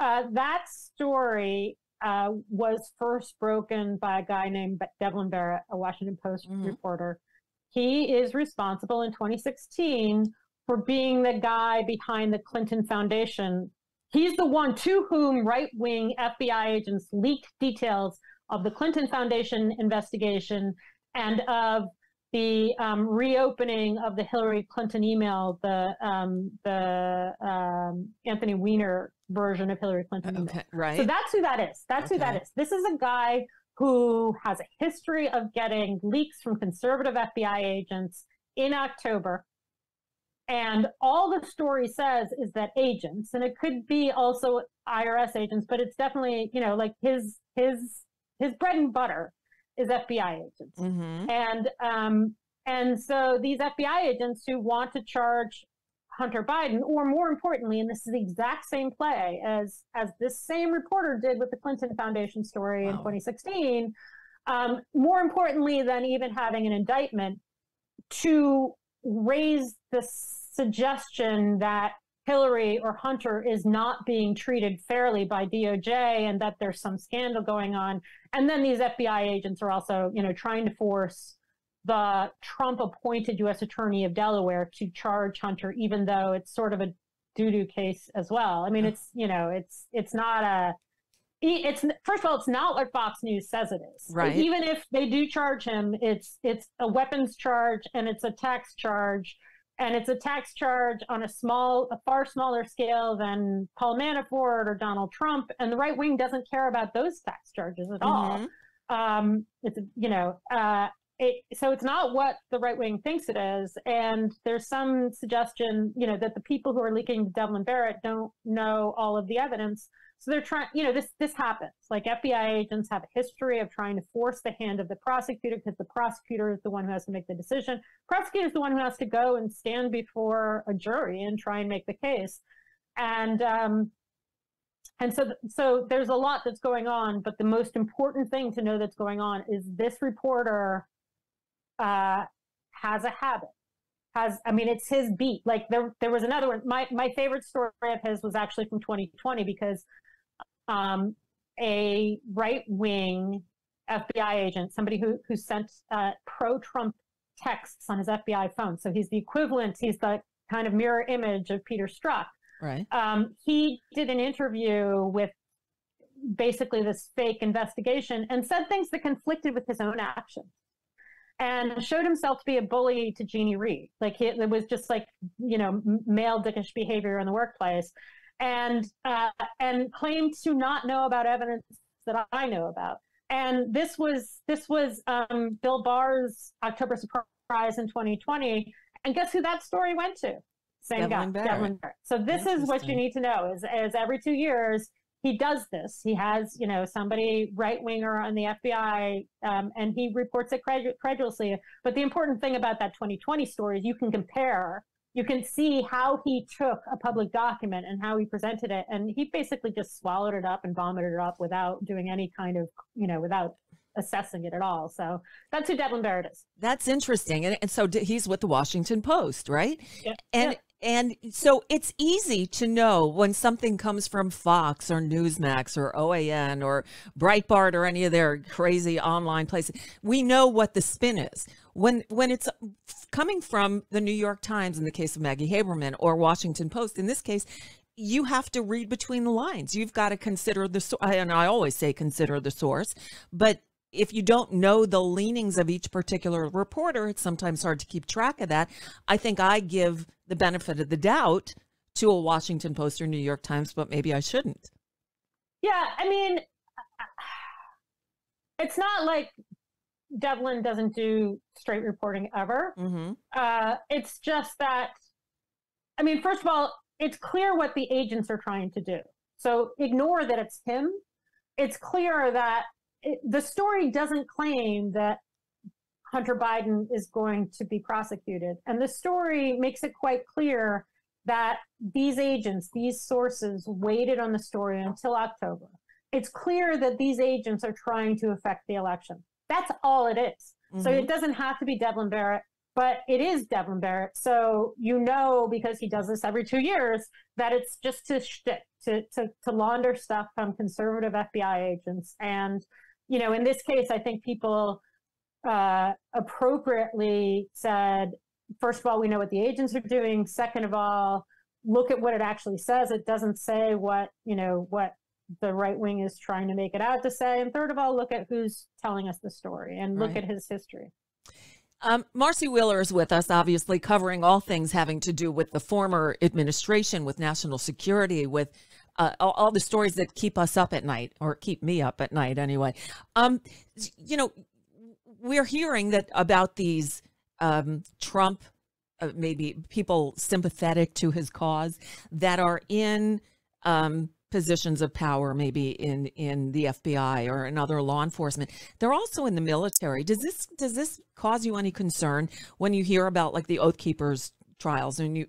Uh, that story uh, was first broken by a guy named Devlin Barrett, a Washington Post mm-hmm. reporter. He is responsible in 2016 for being the guy behind the Clinton Foundation He's the one to whom right wing FBI agents leaked details of the Clinton Foundation investigation and of the um, reopening of the Hillary Clinton email, the um, the um, Anthony Weiner version of Hillary Clinton email. Okay, right. So that's who that is. That's okay. who that is. This is a guy who has a history of getting leaks from conservative FBI agents in October and all the story says is that agents, and it could be also IRS agents, but it's definitely, you know, like his his his bread and butter is FBI agents. Mm-hmm. And um and so these FBI agents who want to charge Hunter Biden, or more importantly, and this is the exact same play as as this same reporter did with the Clinton Foundation story wow. in 2016. Um, more importantly than even having an indictment, to raise this suggestion that Hillary or Hunter is not being treated fairly by DOJ and that there's some scandal going on. And then these FBI agents are also, you know, trying to force the Trump appointed U.S. Attorney of Delaware to charge Hunter, even though it's sort of a doo-doo case as well. I mean, it's, you know, it's, it's not a, it's first of all, it's not what Fox News says it is. Right. Even if they do charge him, it's it's a weapons charge and it's a tax charge and it's a tax charge on a small, a far smaller scale than Paul Manafort or Donald Trump, and the right wing doesn't care about those tax charges at mm-hmm. all. Um, it's you know, uh, it, so it's not what the right wing thinks it is, and there's some suggestion, you know, that the people who are leaking to Devlin Barrett don't know all of the evidence. So they're trying, you know, this this happens. Like FBI agents have a history of trying to force the hand of the prosecutor because the prosecutor is the one who has to make the decision. Prosecutor is the one who has to go and stand before a jury and try and make the case. And um, and so so there's a lot that's going on, but the most important thing to know that's going on is this reporter uh, has a habit. Has I mean, it's his beat. Like there there was another one. My my favorite story of his was actually from 2020 because um, a right wing FBI agent, somebody who, who sent uh, pro Trump texts on his FBI phone. So he's the equivalent, he's the kind of mirror image of Peter Strzok. Right. Um, he did an interview with basically this fake investigation and said things that conflicted with his own actions and showed himself to be a bully to Jeannie Rhee. Like he, it was just like, you know, male dickish behavior in the workplace and uh, and claimed to not know about evidence that I know about. And this was this was um, Bill Barr's October surprise in 2020. And guess who that story went to? Same Devlin guy, Devlin Barrett. So this is what you need to know: is is every two years he does this. He has, you know, somebody right winger on the FBI, um, and he reports it credulously. But the important thing about that 2020 story is you can compare you can see how he took a public document and how he presented it. And he basically just swallowed it up and vomited it up without doing any kind of, you know, without assessing it at all. So that's who Devlin Barrett is. That's interesting. And, and so he's with the Washington Post, right? Yeah. And yeah. And so it's easy to know when something comes from Fox or Newsmax or OAN or Breitbart or any of their crazy online places. We know what the spin is. When when it's coming from the New York Times in the case of Maggie Haberman or Washington Post in this case, you have to read between the lines. You've got to consider the. And I always say consider the source. But if you don't know the leanings of each particular reporter, it's sometimes hard to keep track of that. I think I give the benefit of the doubt to a Washington Post or New York Times, but maybe I shouldn't. Yeah, I mean, it's not like Devlin doesn't do straight reporting ever. Mm-hmm. Uh, it's just that, I mean, first of all, it's clear what the agents are trying to do. So ignore that it's him. It's clear that it, the story doesn't claim that Hunter Biden is going to be prosecuted. And the story makes it quite clear that these agents, these sources waited on the story until October. It's clear that these agents are trying to affect the election. That's all it is. Mm-hmm. So it doesn't have to be Devlin Barrett but it is Devlin Barrett. So you know, because he does this every two years, that it's just to shtick, to, to, to launder stuff from conservative FBI agents. And, you know, in this case, I think people uh, appropriately said, first of all, we know what the agents are doing. Second of all, look at what it actually says. It doesn't say what, you know, what the right wing is trying to make it out to say. And third of all, look at who's telling us the story and look right. at his history. Um, Marcy Wheeler is with us, obviously covering all things having to do with the former administration, with national security, with uh, all, all, the stories that keep us up at night, or keep me up at night anyway. Um, you know, we're hearing that about these um, Trump, uh, maybe people sympathetic to his cause, that are in um, positions of power, maybe in in the FBI or in other law enforcement. They're also in the military. Does this does this cause you any concern when you hear about like the Oath Keepers trials? And you,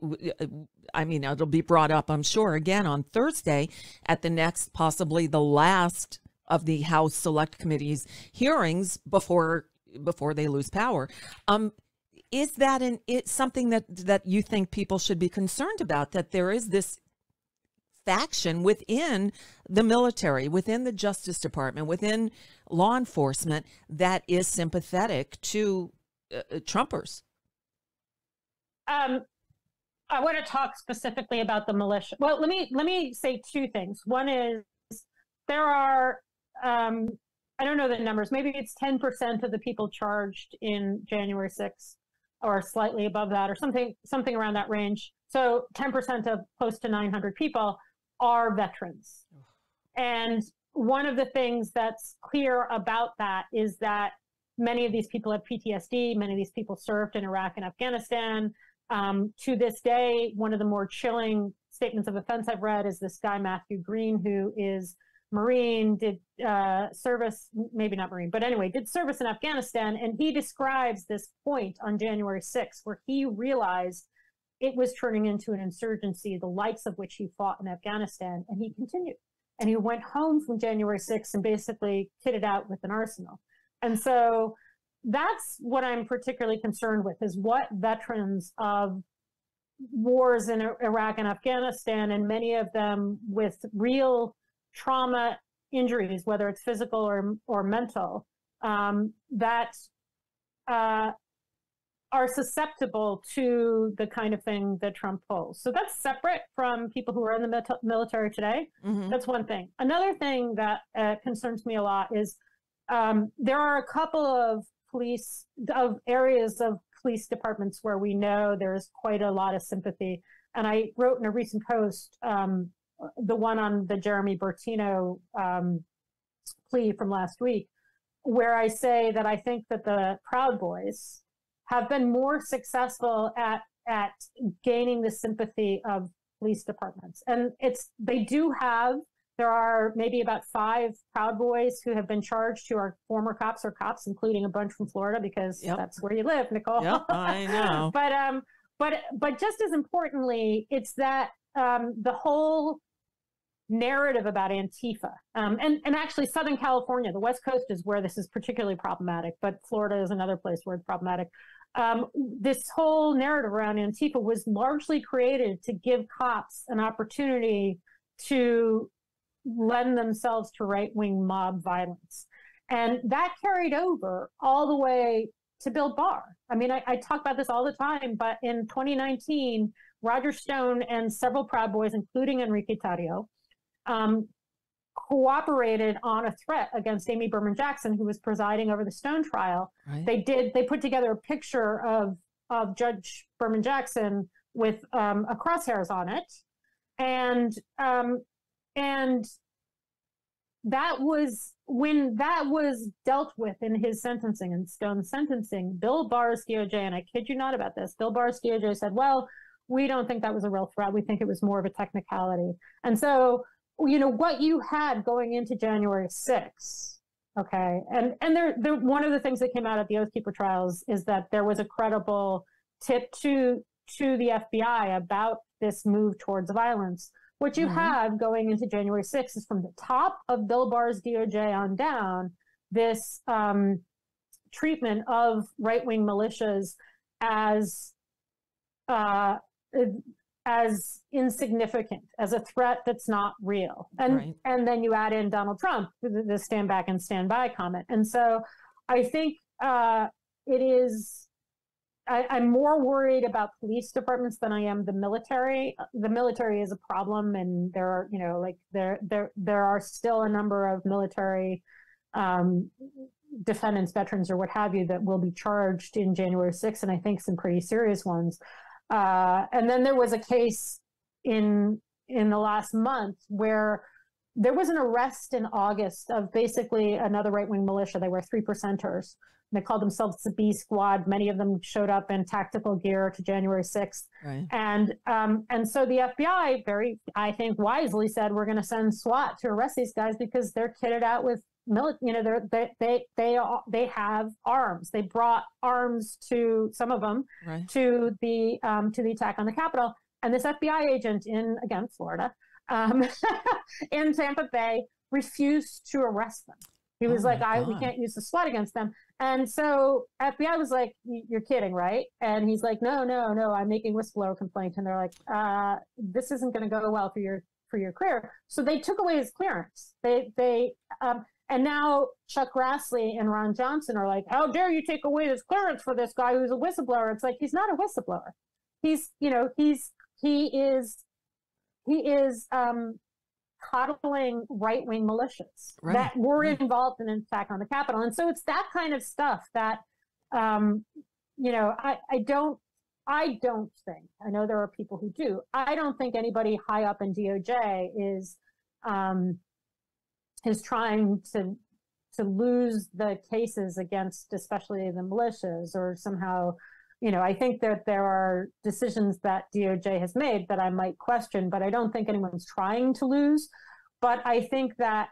I mean, it'll be brought up, I'm sure, again on Thursday at the next, possibly the last of the House Select Committee's hearings before before they lose power. Um, is that an it something that that you think people should be concerned about? That there is this faction within the military, within the Justice Department, within law enforcement that is sympathetic to uh, uh, Trumpers? Um, I want to talk specifically about the militia. Well, let me let me say two things. One is there are um, I don't know the numbers. Maybe it's ten percent of the people charged in January 6th, or slightly above that, or something something around that range. So ten percent of close to nine hundred people are veterans. And one of the things that's clear about that is that many of these people have PTSD, many of these people served in Iraq and Afghanistan. Um, to this day, one of the more chilling statements of offense I've read is this guy, Matthew Green, who is Marine, did uh, service, maybe not Marine, but anyway, did service in Afghanistan. And he describes this point on January 6th where he realized it was turning into an insurgency, the likes of which he fought in Afghanistan, and he continued. And he went home from January 6th and basically kitted out with an arsenal. And so that's what I'm particularly concerned with is what veterans of wars in Iraq and Afghanistan, and many of them with real trauma injuries, whether it's physical or, or mental, um, that uh, are susceptible to the kind of thing that Trump pulls. So that's separate from people who are in the military today. Mm-hmm. That's one thing. Another thing that uh, concerns me a lot is um, there are a couple of police of areas of police departments where we know there's quite a lot of sympathy. And I wrote in a recent post, um, the one on the Jeremy Bertino um, plea from last week, where I say that I think that the Proud Boys have been more successful at at gaining the sympathy of police departments. And it's they do have there are maybe about five Proud Boys who have been charged who are former cops or cops, including a bunch from Florida because yep. that's where you live, Nicole. Yep, I know. but um, but but just as importantly, it's that um, the whole narrative about Antifa. Um, and, and actually, Southern California, the West Coast is where this is particularly problematic, but Florida is another place where it's problematic um, this whole narrative around Antifa was largely created to give cops an opportunity to lend themselves to right wing mob violence. And that carried over all the way to Bill Barr. I mean, I, I, talk about this all the time, but in 2019, Roger Stone and several Proud Boys, including Enrique Tarrio, um, cooperated on a threat against Amy Berman Jackson, who was presiding over the Stone trial. Right. They did. They put together a picture of of Judge Berman Jackson with um, a crosshairs on it, and um, and that was when that was dealt with in his sentencing and Stone's sentencing. Bill Barr's DOJ, and I kid you not about this, Bill Barr's DOJ said, "Well, we don't think that was a real threat. We think it was more of a technicality." And so, you know, what you had going into January 6th Okay, and and there, there, one of the things that came out at the Oath Keeper trials is that there was a credible tip to to the FBI about this move towards violence. What you mm-hmm. have going into January 6th is from the top of Bill Barr's DOJ on down, this um, treatment of right wing militias as uh, as insignificant, as a threat that's not real. And right. and then you add in Donald Trump, the, the, stand back and stand by comment. And so I think uh, it is. I, am more worried about police departments than I am the military. The military is a problem, and there are, you know, like there there there are still a number of military um, defendants, veterans, or what have you, that will be charged in January 6th, and I think some pretty serious ones. Uh, and then there was a case in in the last month where there was an arrest in August of basically another right wing militia. They were three percenters. They called themselves the B Squad. Many of them showed up in tactical gear to January 6th. Right. And um, and so the FBI very, I think, wisely said, we're going to send SWAT to arrest these guys because they're kitted out with military, you know, they're, they they they they have arms. They brought arms to some of them right. to the um, to the attack on the Capitol. And this FBI agent in again Florida, um, in Tampa Bay, refused to arrest them. He was oh like, "I we can't use the SWAT against them." And so FBI was like, "You're kidding, right?" And he's like, "No, no, no. I'm making whistleblower complaint." And they're like, uh, "This isn't going to go well for your for your career." So they took away his clearance. They they um, and now Chuck Grassley and Ron Johnson are like, how dare you take away his clearance for this guy who's a whistleblower? It's like, he's not a whistleblower. He's, you know, he's, he is, he is, um, coddling right wing militias right. that were involved in an attack on the Capitol. And so it's that kind of stuff that, um, you know, I, I don't, I don't think, I know there are people who do, I don't think anybody high up in DOJ is, um, is trying to to lose the cases against especially the militias or somehow you know i think that there are decisions that doj has made that i might question but i don't think anyone's trying to lose. But i think that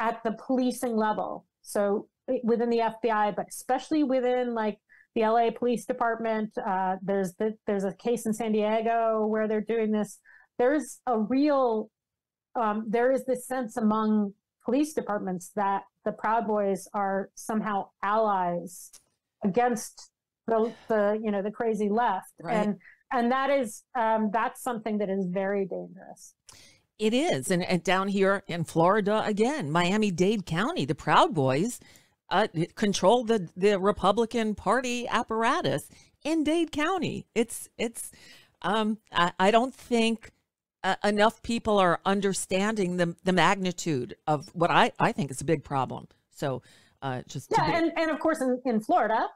at the policing level so within the fbi but especially within like the la police department uh, there's the, there's a case in san diego where they're doing this. There's a real um, there is this sense among police departments that the Proud Boys are somehow allies against the the you know the crazy left, right. and and that is um, that's something that is very dangerous. It is, and, and down here in Florida again, Miami Dade County, the Proud Boys uh, control the the Republican Party apparatus in Dade County. It's it's um, I, I don't think uh, enough people are understanding the the magnitude of what I I think is a big problem. So uh, just yeah, and and of course in, in Florida,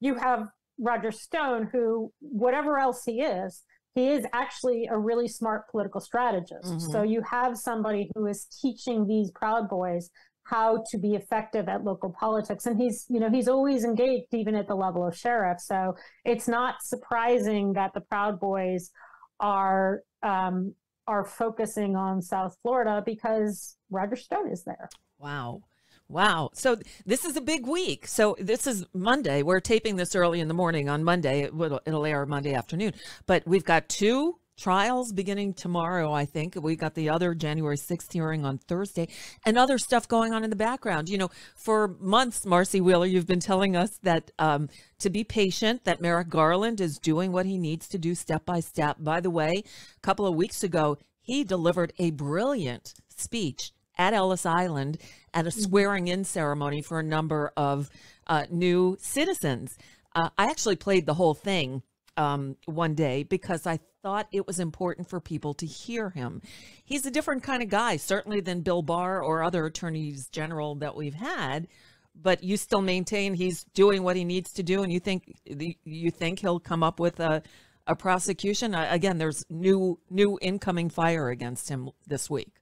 you have Roger Stone, who whatever else he is, he is actually a really smart political strategist. Mm-hmm. So you have somebody who is teaching these Proud Boys how to be effective at local politics and he's you know he's always engaged even at the level of sheriff so it's not surprising that the proud boys are um, are focusing on South Florida because Roger Stone is there. Wow. Wow. So this is a big week. So this is Monday. We're taping this early in the morning on Monday. It will, it'll air Monday afternoon. But we've got two trials beginning tomorrow, I think. We got the other January 6th hearing on Thursday and other stuff going on in the background. You know, for months, Marcy Wheeler, you've been telling us that um, to be patient, that Merrick Garland is doing what he needs to do step by step. By the way, a couple of weeks ago, he delivered a brilliant speech at Ellis Island at a mm-hmm. swearing in ceremony for a number of uh, new citizens. Uh, I actually played the whole thing um, one day because I thought it was important for people to hear him. He's a different kind of guy, certainly than Bill Barr or other attorneys general that we've had. But you still maintain he's doing what he needs to do, and you think you think he'll come up with a a prosecution. Again, there's new new incoming fire against him this week.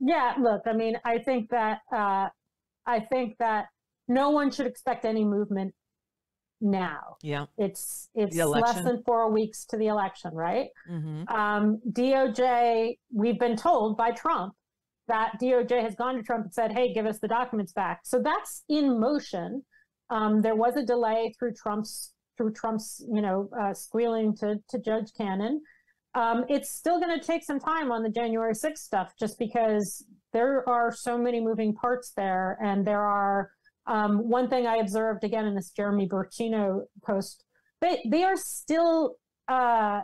Yeah, look, I mean, I think that uh, I think that no one should expect any movement now. Yeah, it's it's less than four weeks to the election, right? Mm-hmm. Um, DOJ, we've been told by Trump that DOJ has gone to Trump and said, "Hey, give us the documents back." So that's in motion. Um, there was a delay through Trump's through Trump's, you know, uh, squealing to to Judge Cannon. Um, it's still going to take some time on the January 6th stuff, just because there are so many moving parts there. And there are um, one thing I observed again in this Jeremy Bertino post, they, they are still uh,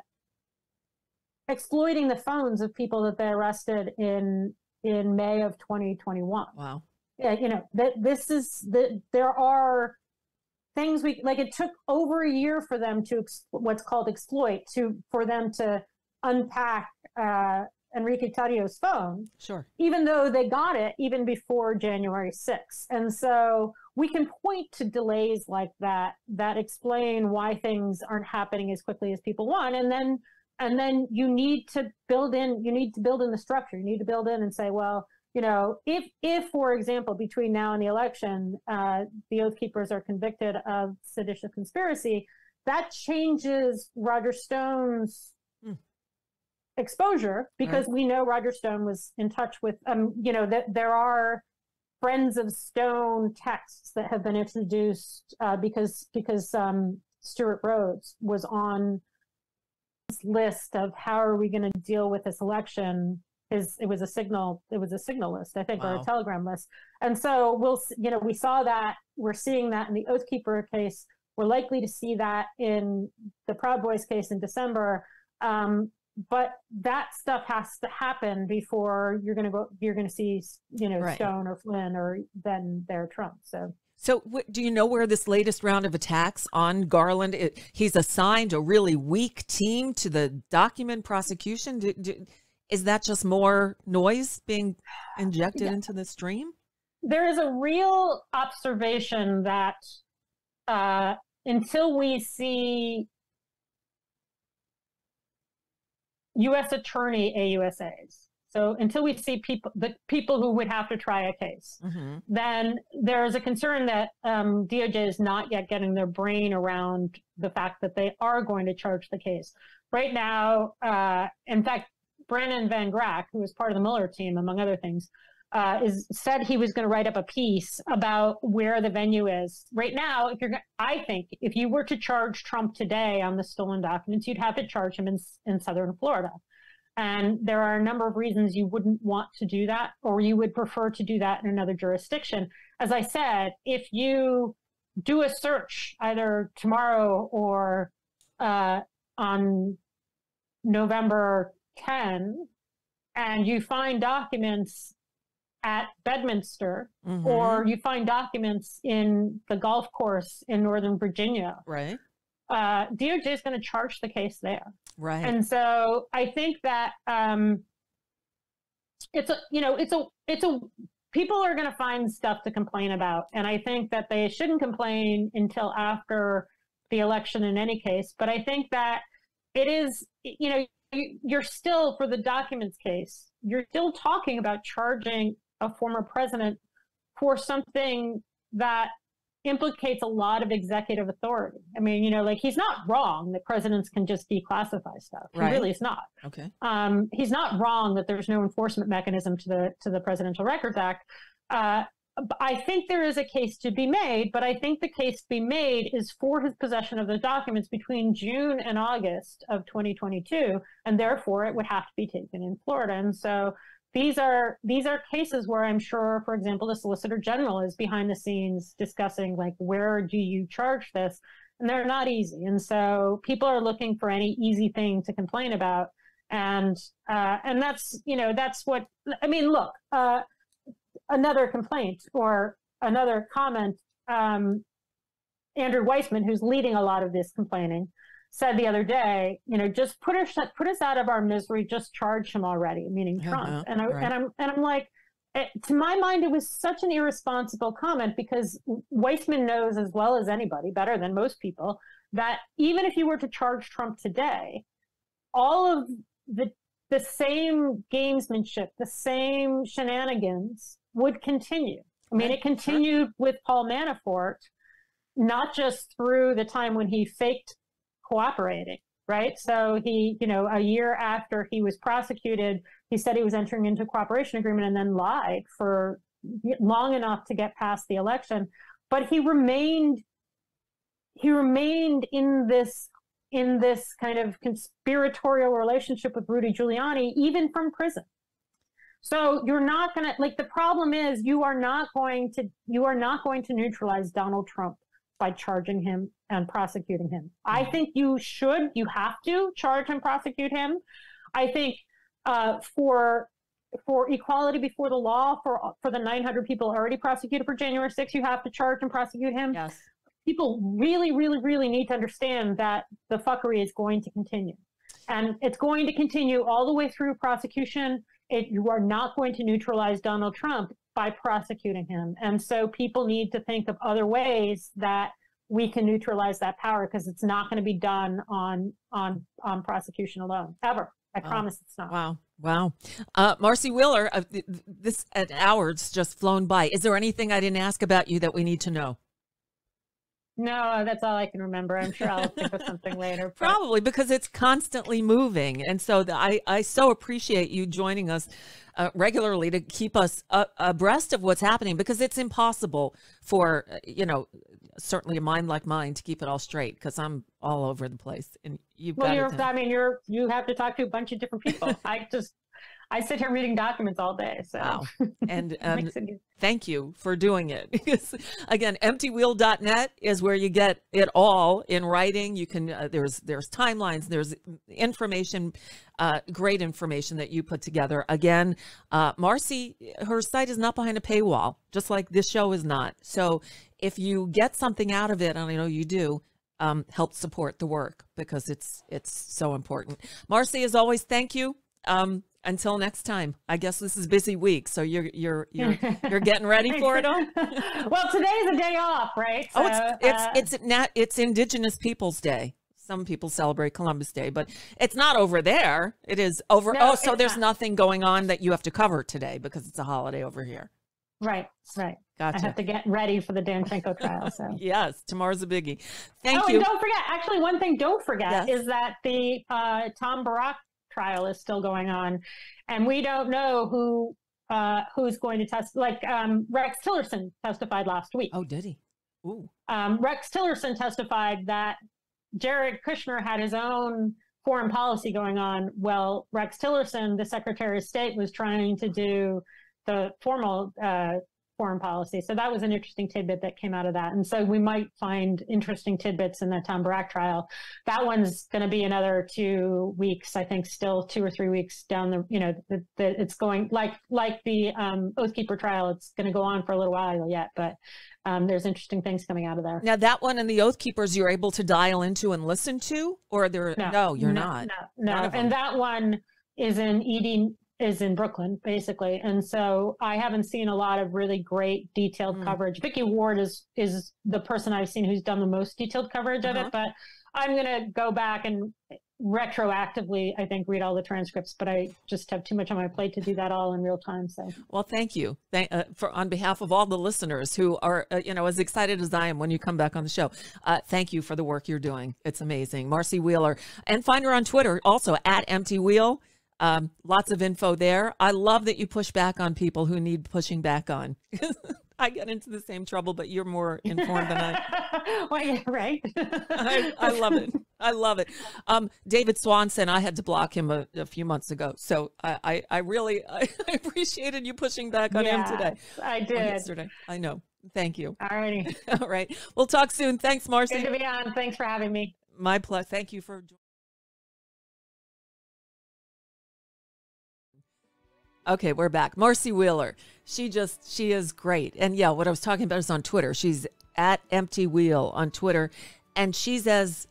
exploiting the phones of people that they arrested in in May of 2021. Wow. Yeah, you know, that this is that there are things we like it took over a year for them to what's called exploit to for them to unpack uh, Enrique Tarrio's phone. Sure. Even though they got it even before January 6th. And so we can point to delays like that that explain why things aren't happening as quickly as people want. And then and then you need to build in you need to build in the structure. You need to build in and say, well, you know, if if for example between now and the election, uh, the Oath Keepers are convicted of seditious conspiracy, that changes Roger Stone's exposure because right. we know Roger Stone was in touch with, um, you know, that there are friends of Stone texts that have been introduced uh, because because um, Stewart Rhodes was on this list of how are we going to deal with this election. His it was a signal it was a signal list I think wow. or a telegram list, and so we'll you know we saw that we're seeing that in the Oath Keeper case. We're likely to see that in the Proud Boys case in December. Um, but that stuff has to happen before you're going to go you're going to see you know right. stone or flynn or then their trump so so do you know where this latest round of attacks on garland it, he's assigned a really weak team to the document prosecution do, do, is that just more noise being injected yeah. into the stream there is a real observation that uh, until we see U.S. attorney AUSAs. So until we see people, the people who would have to try a case, mm-hmm. then there is a concern that um, DOJ is not yet getting their brain around the fact that they are going to charge the case. Right now, uh, in fact, Brandon Van Grack, who was part of the Mueller team, among other things, uh, is said he was going to write up a piece about where the venue is. Right now, if you're, I think if you were to charge Trump today on the stolen documents, you'd have to charge him in, in southern Florida. And there are a number of reasons you wouldn't want to do that, or you would prefer to do that in another jurisdiction. As I said, if you do a search either tomorrow or uh, on November 10, and you find documents at Bedminster, mm-hmm. or you find documents in the golf course in Northern Virginia. Right. Uh, DOJ is going to charge the case there. Right. And so I think that um, it's a, you know, it's a, it's a, people are going to find stuff to complain about. And I think that they shouldn't complain until after the election in any case. But I think that it is, you know, you're still, for the documents case, you're still talking about charging a former president for something that implicates a lot of executive authority. I mean, you know, like he's not wrong that presidents can just declassify stuff. Right. He really is not. Okay. Um, he's not wrong that there's no enforcement mechanism to the to the Presidential Records Act. Uh, I think there is a case to be made, but I think the case to be made is for his possession of the documents between June and August of 2022, and therefore it would have to be taken in Florida. And so these are these are cases where I'm sure, for example, the Solicitor General is behind the scenes discussing like where do you charge this, and they're not easy. And so people are looking for any easy thing to complain about, and uh, and that's you know that's what I mean. Look, uh, another complaint or another comment. Um, Andrew Weissmann, who's leading a lot of this complaining, said the other day, you know, just put us put us out of our misery. Just charge him already, meaning Trump. Uh-huh, and I right. and I'm and I'm like, it, to my mind, it was such an irresponsible comment because Weissmann knows as well as anybody, better than most people, that even if you were to charge Trump today, all of the the same gamesmanship, the same shenanigans would continue. I mean, it continued with Paul Manafort, not just through the time when he faked cooperating, right? So he, you know, a year after he was prosecuted, he said he was entering into a cooperation agreement and then lied for long enough to get past the election. But he remained he remained in this in this kind of conspiratorial relationship with Rudy Giuliani, even from prison. So you're not going to like the problem is you are not going to you are not going to neutralize Donald Trump by charging him and prosecuting him. I mm-hmm. think you should, you have to charge and prosecute him. I think uh, for for equality before the law for for the 900 people already prosecuted for January 6th, you have to charge and prosecute him. Yes. People really, really, really need to understand that the fuckery is going to continue, and it's going to continue all the way through prosecution. It, you are not going to neutralize Donald Trump by prosecuting him. And so people need to think of other ways that we can neutralize that power because it's not going to be done on on on prosecution alone ever. I wow. promise it's not. Wow. Wow. Uh, Marcy Wheeler, uh, this an hour's just flown by. Is there anything I didn't ask about you that we need to know? No, that's all I can remember. I'm sure I'll think of something later. But... Probably because it's constantly moving. And so the, I, I so appreciate you joining us uh, regularly to keep us uh, abreast of what's happening because it's impossible for, you know, certainly a mind like mine to keep it all straight because I'm all over the place. And you've well, got you're, I mean, you're, you have to talk to a bunch of different people. I just, I sit here reading documents all day. So, wow. and um, thank you for doing it. Again, emptywheel.net is where you get it all in writing. You can uh, there's there's timelines, there's information, uh, great information that you put together. Again, uh, Marcy, her site is not behind a paywall, just like this show is not. So if you get something out of it, and I know you do. Um, help support the work because it's it's so important. Marcy, as always, thank you. Um, until next time. I guess this is busy week, so you're you're you're you're getting ready for it all. well, today's a day off, right? So, oh, it's it's uh, it's not it's Indigenous Peoples Day. Some people celebrate Columbus Day, but it's not over there. It is over. No, oh, so there's not. nothing going on that you have to cover today because it's a holiday over here. Right, right. Gotcha. I have to get ready for the Dan Danchenko trial. So yes, tomorrow's a biggie. Thank oh, you. and don't forget. Actually, one thing don't forget yes. is that the uh, Tom Barrack trial is still going on, and we don't know who uh, who's going to test. Like um, Rex Tillerson testified last week. Oh, did he? Ooh. Um, Rex Tillerson testified that Jared Kushner had his own foreign policy going on. Well, Rex Tillerson, the Secretary of State, was trying to do the formal uh, foreign policy. So that was an interesting tidbit that came out of that. And so we might find interesting tidbits in the Tom Barrack trial. That one's going to be another two weeks, I think, still two or three weeks down the, you know, the, the, it's going like, like the um, Oathkeeper trial, it's going to go on for a little while yet, but um, there's interesting things coming out of there. Now that one and the Oath Keepers, you're able to dial into and listen to, or there? No, no you're no, not. No, no. And that one is in ED is in Brooklyn, basically. And so I haven't seen a lot of really great detailed mm. coverage. Vicky Ward is is the person I've seen who's done the most detailed coverage uh-huh. of it, uh-huh. but I'm going to go back and retroactively, I think, read all the transcripts, but I just have too much on my plate to do that all in real time. So, well, thank you, thank, uh, for on behalf of all the listeners who are, uh, you know, as excited as I am when you come back on the show. Uh, thank you for the work you're doing. It's amazing, Marcy Wheeler, and find her on Twitter also at Empty Wheel. Um, lots of info there. I love that you push back on people who need pushing back on. I get into the same trouble, but you're more informed than I. well, yeah, right. I, I, love it. I love it. Um, David Swanson, I had to block him a, a few months ago, so I, I, I really I, appreciated you pushing back on him today. I did yesterday. I know. Thank you. All righty. All right. We'll talk soon. Thanks, Marcy. Good to be on. Thanks for having me. My pleasure. Thank you for. Okay, we're back. Marcy Wheeler. She just, she is great. And yeah, what I was talking about is on Twitter. She's at Empty Wheel on Twitter. And she's as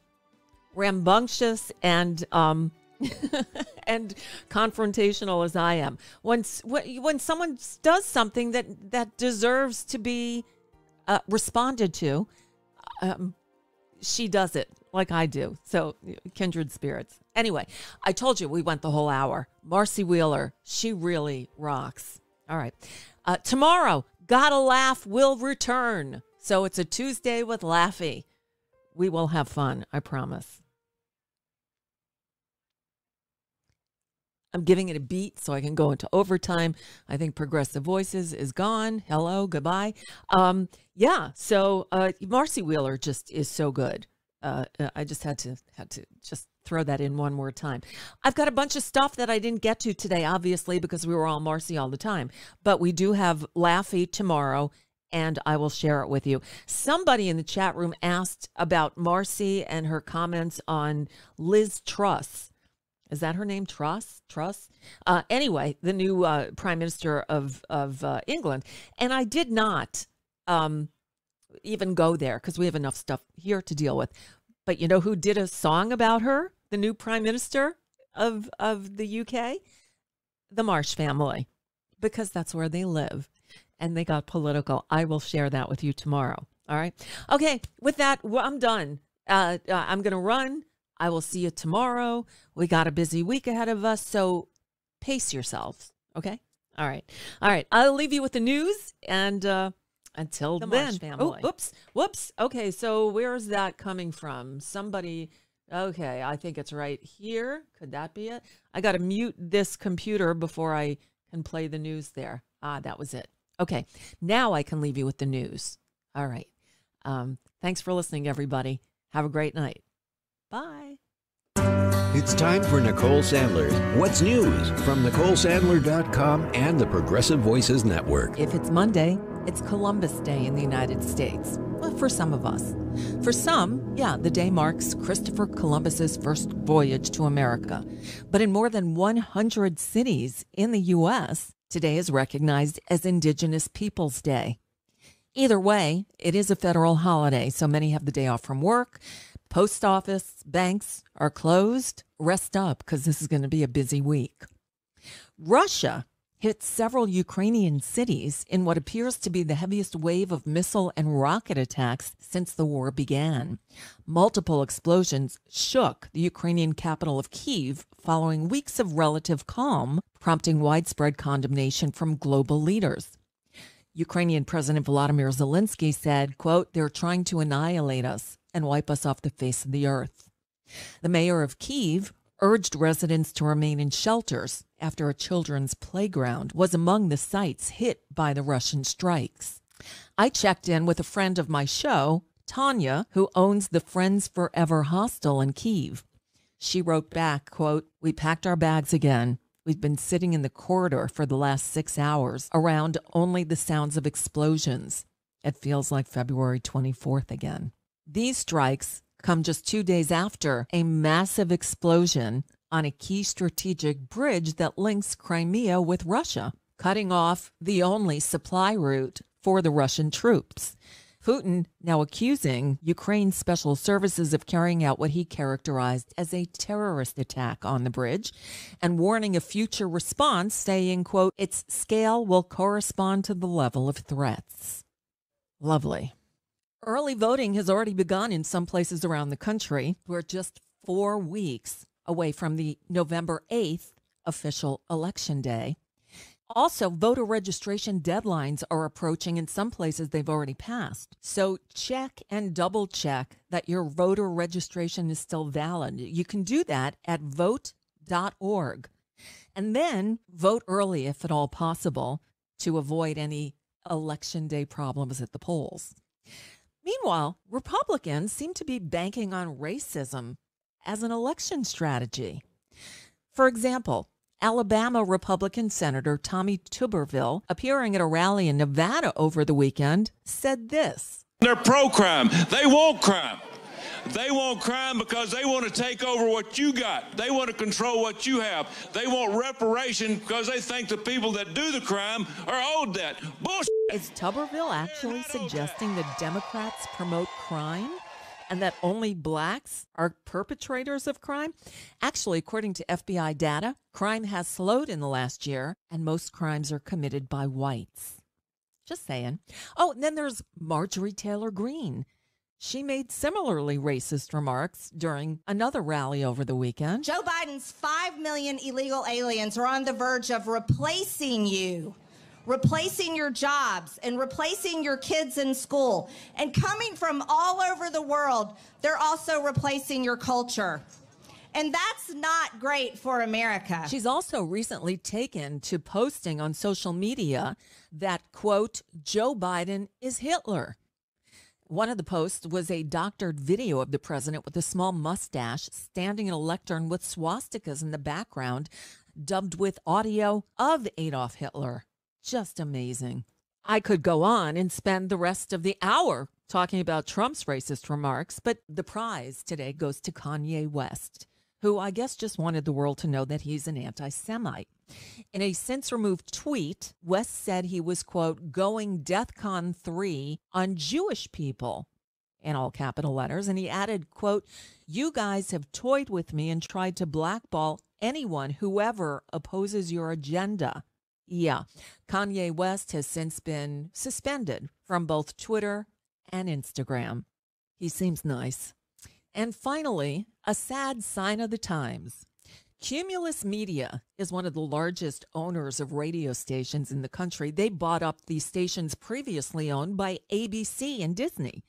rambunctious and um, and confrontational as I am. When when someone does something that that deserves to be uh, responded to, um, she does it like I do. So kindred spirits. Anyway, I told you we went the whole hour. Marcy Wheeler, she really rocks. All right. Uh, tomorrow, Gotta Laugh will return. So it's a Tuesday with Laffy. We will have fun, I promise. I'm giving it a beat so I can go into overtime. I think Progressive Voices is gone. Hello, goodbye. Um, yeah, so uh, Marcy Wheeler just is so good. Uh, uh, I just had to had to just throw that in one more time. I've got a bunch of stuff that I didn't get to today, obviously, because we were all Marcy all the time. But we do have Laffy tomorrow, and I will share it with you. Somebody in the chat room asked about Marcy and her comments on Liz Truss. Is that her name? Truss? Truss? Uh, anyway, the new uh, Prime Minister of of uh, England, and I did not um, even go there because we have enough stuff here to deal with. But you know who did a song about her? The new Prime Minister of of the UK, the Marsh family, because that's where they live, and they got political. I will share that with you tomorrow. All right. Okay. With that, I'm done. Uh, uh I'm gonna run. I will see you tomorrow. We got a busy week ahead of us, so pace yourselves. Okay. All right. All right. I'll leave you with the news and uh, until the then. Oh, whoops. Whoops. Okay. So where's that coming from? Somebody. Okay. I think it's right here. Could that be it? I got to mute this computer before I can play the news there. Ah, that was it. Okay. Now I can leave you with the news. All right. Um, thanks for listening, everybody. Have a great night. Bye. It's time for Nicole Sandler's What's News from NicoleSandler.com and the Progressive Voices Network. If it's Monday, it's Columbus Day in the United States. Well, for some of us. For some, yeah, the day marks Christopher Columbus's first voyage to America. But in more than 100 cities in the U.S., today is recognized as Indigenous Peoples Day. Either way, it is a federal holiday, so many have the day off from work. Post office, banks are closed. Rest up because this is going to be a busy week. Russia hit several Ukrainian cities in what appears to be the heaviest wave of missile and rocket attacks since the war began. Multiple explosions shook the Ukrainian capital of Kiev following weeks of relative calm, prompting widespread condemnation from global leaders. Ukrainian President Volodymyr Zelensky said, quote, they're trying to annihilate us and wipe us off the face of the earth. The mayor of Kiev urged residents to remain in shelters after a children's playground was among the sites hit by the Russian strikes. I checked in with a friend of my show, Tanya, who owns the Friends Forever hostel in Kiev. She wrote back, quote, "We packed our bags again. We've been sitting in the corridor for the last 6 hours around only the sounds of explosions. It feels like February 24th again." These strikes come just two days after a massive explosion on a key strategic bridge that links Crimea with Russia, cutting off the only supply route for the Russian troops. Putin now accusing Ukraine's special services of carrying out what he characterized as a terrorist attack on the bridge and warning a future response saying, quote, its scale will correspond to the level of threats. Lovely. Early voting has already begun in some places around the country. We're just four weeks away from the November 8th official election day. Also, voter registration deadlines are approaching. In some places, they've already passed. So, check and double check that your voter registration is still valid. You can do that at vote.org. And then vote early if at all possible to avoid any election day problems at the polls. Meanwhile, Republicans seem to be banking on racism as an election strategy. For example, Alabama Republican Senator Tommy Tuberville, appearing at a rally in Nevada over the weekend, said this They're pro crime, they want crime. They want crime because they want to take over what you got. They want to control what you have. They want reparation because they think the people that do the crime are owed that. Bullshit. Is Tuberville actually suggesting that Democrats promote crime? and that only blacks are perpetrators of crime? Actually, according to FBI data, crime has slowed in the last year, and most crimes are committed by whites. Just saying. Oh, and then there's Marjorie Taylor Greene. She made similarly racist remarks during another rally over the weekend. Joe Biden's 5 million illegal aliens are on the verge of replacing you replacing your jobs and replacing your kids in school. And coming from all over the world, they're also replacing your culture. And that's not great for America. She's also recently taken to posting on social media that, quote, Joe Biden is Hitler. One of the posts was a doctored video of the president with a small mustache standing in a lectern with swastikas in the background, dubbed with audio of Adolf Hitler. Just amazing. I could go on and spend the rest of the hour talking about Trump's racist remarks, but the prize today goes to Kanye West, who I guess just wanted the world to know that he's an anti Semite. In a since removed tweet, West said he was, quote, going DEFCON 3 on Jewish people in all capital letters. And he added, quote, you guys have toyed with me and tried to blackball anyone, whoever opposes your agenda. Yeah. Kanye West has since been suspended from both Twitter and Instagram. He seems nice. And finally, a sad sign of the times. Cumulus Media is one of the largest owners of radio stations in the country. They bought up the stations previously owned by ABC and Disney.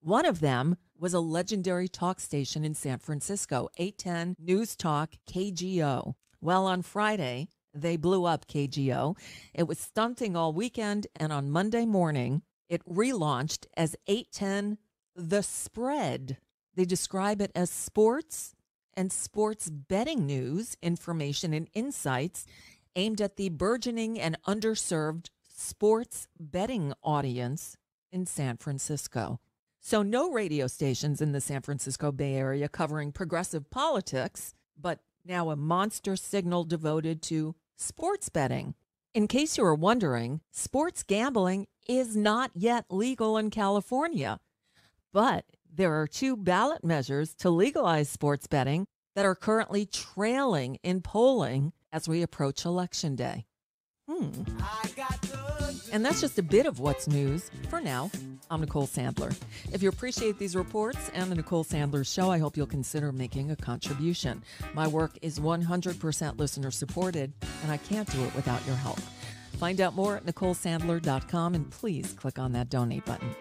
One of them was a legendary talk station in San Francisco, 810 News Talk KGO. Well, on Friday, they blew up KGO. It was stunting all weekend, and on Monday morning, it relaunched as 810 The Spread. They describe it as sports and sports betting news, information, and insights aimed at the burgeoning and underserved sports betting audience in San Francisco. So, no radio stations in the San Francisco Bay Area covering progressive politics, but now a monster signal devoted to sports betting. In case you were wondering, sports gambling is not yet legal in California, but there are two ballot measures to legalize sports betting that are currently trailing in polling as we approach Election Day. Hmm. And that's just a bit of what's news for now. I'm Nicole Sandler. If you appreciate these reports and the Nicole Sandler Show, I hope you'll consider making a contribution. My work is 100% listener supported, and I can't do it without your help. Find out more at NicoleSandler.com and please click on that donate button.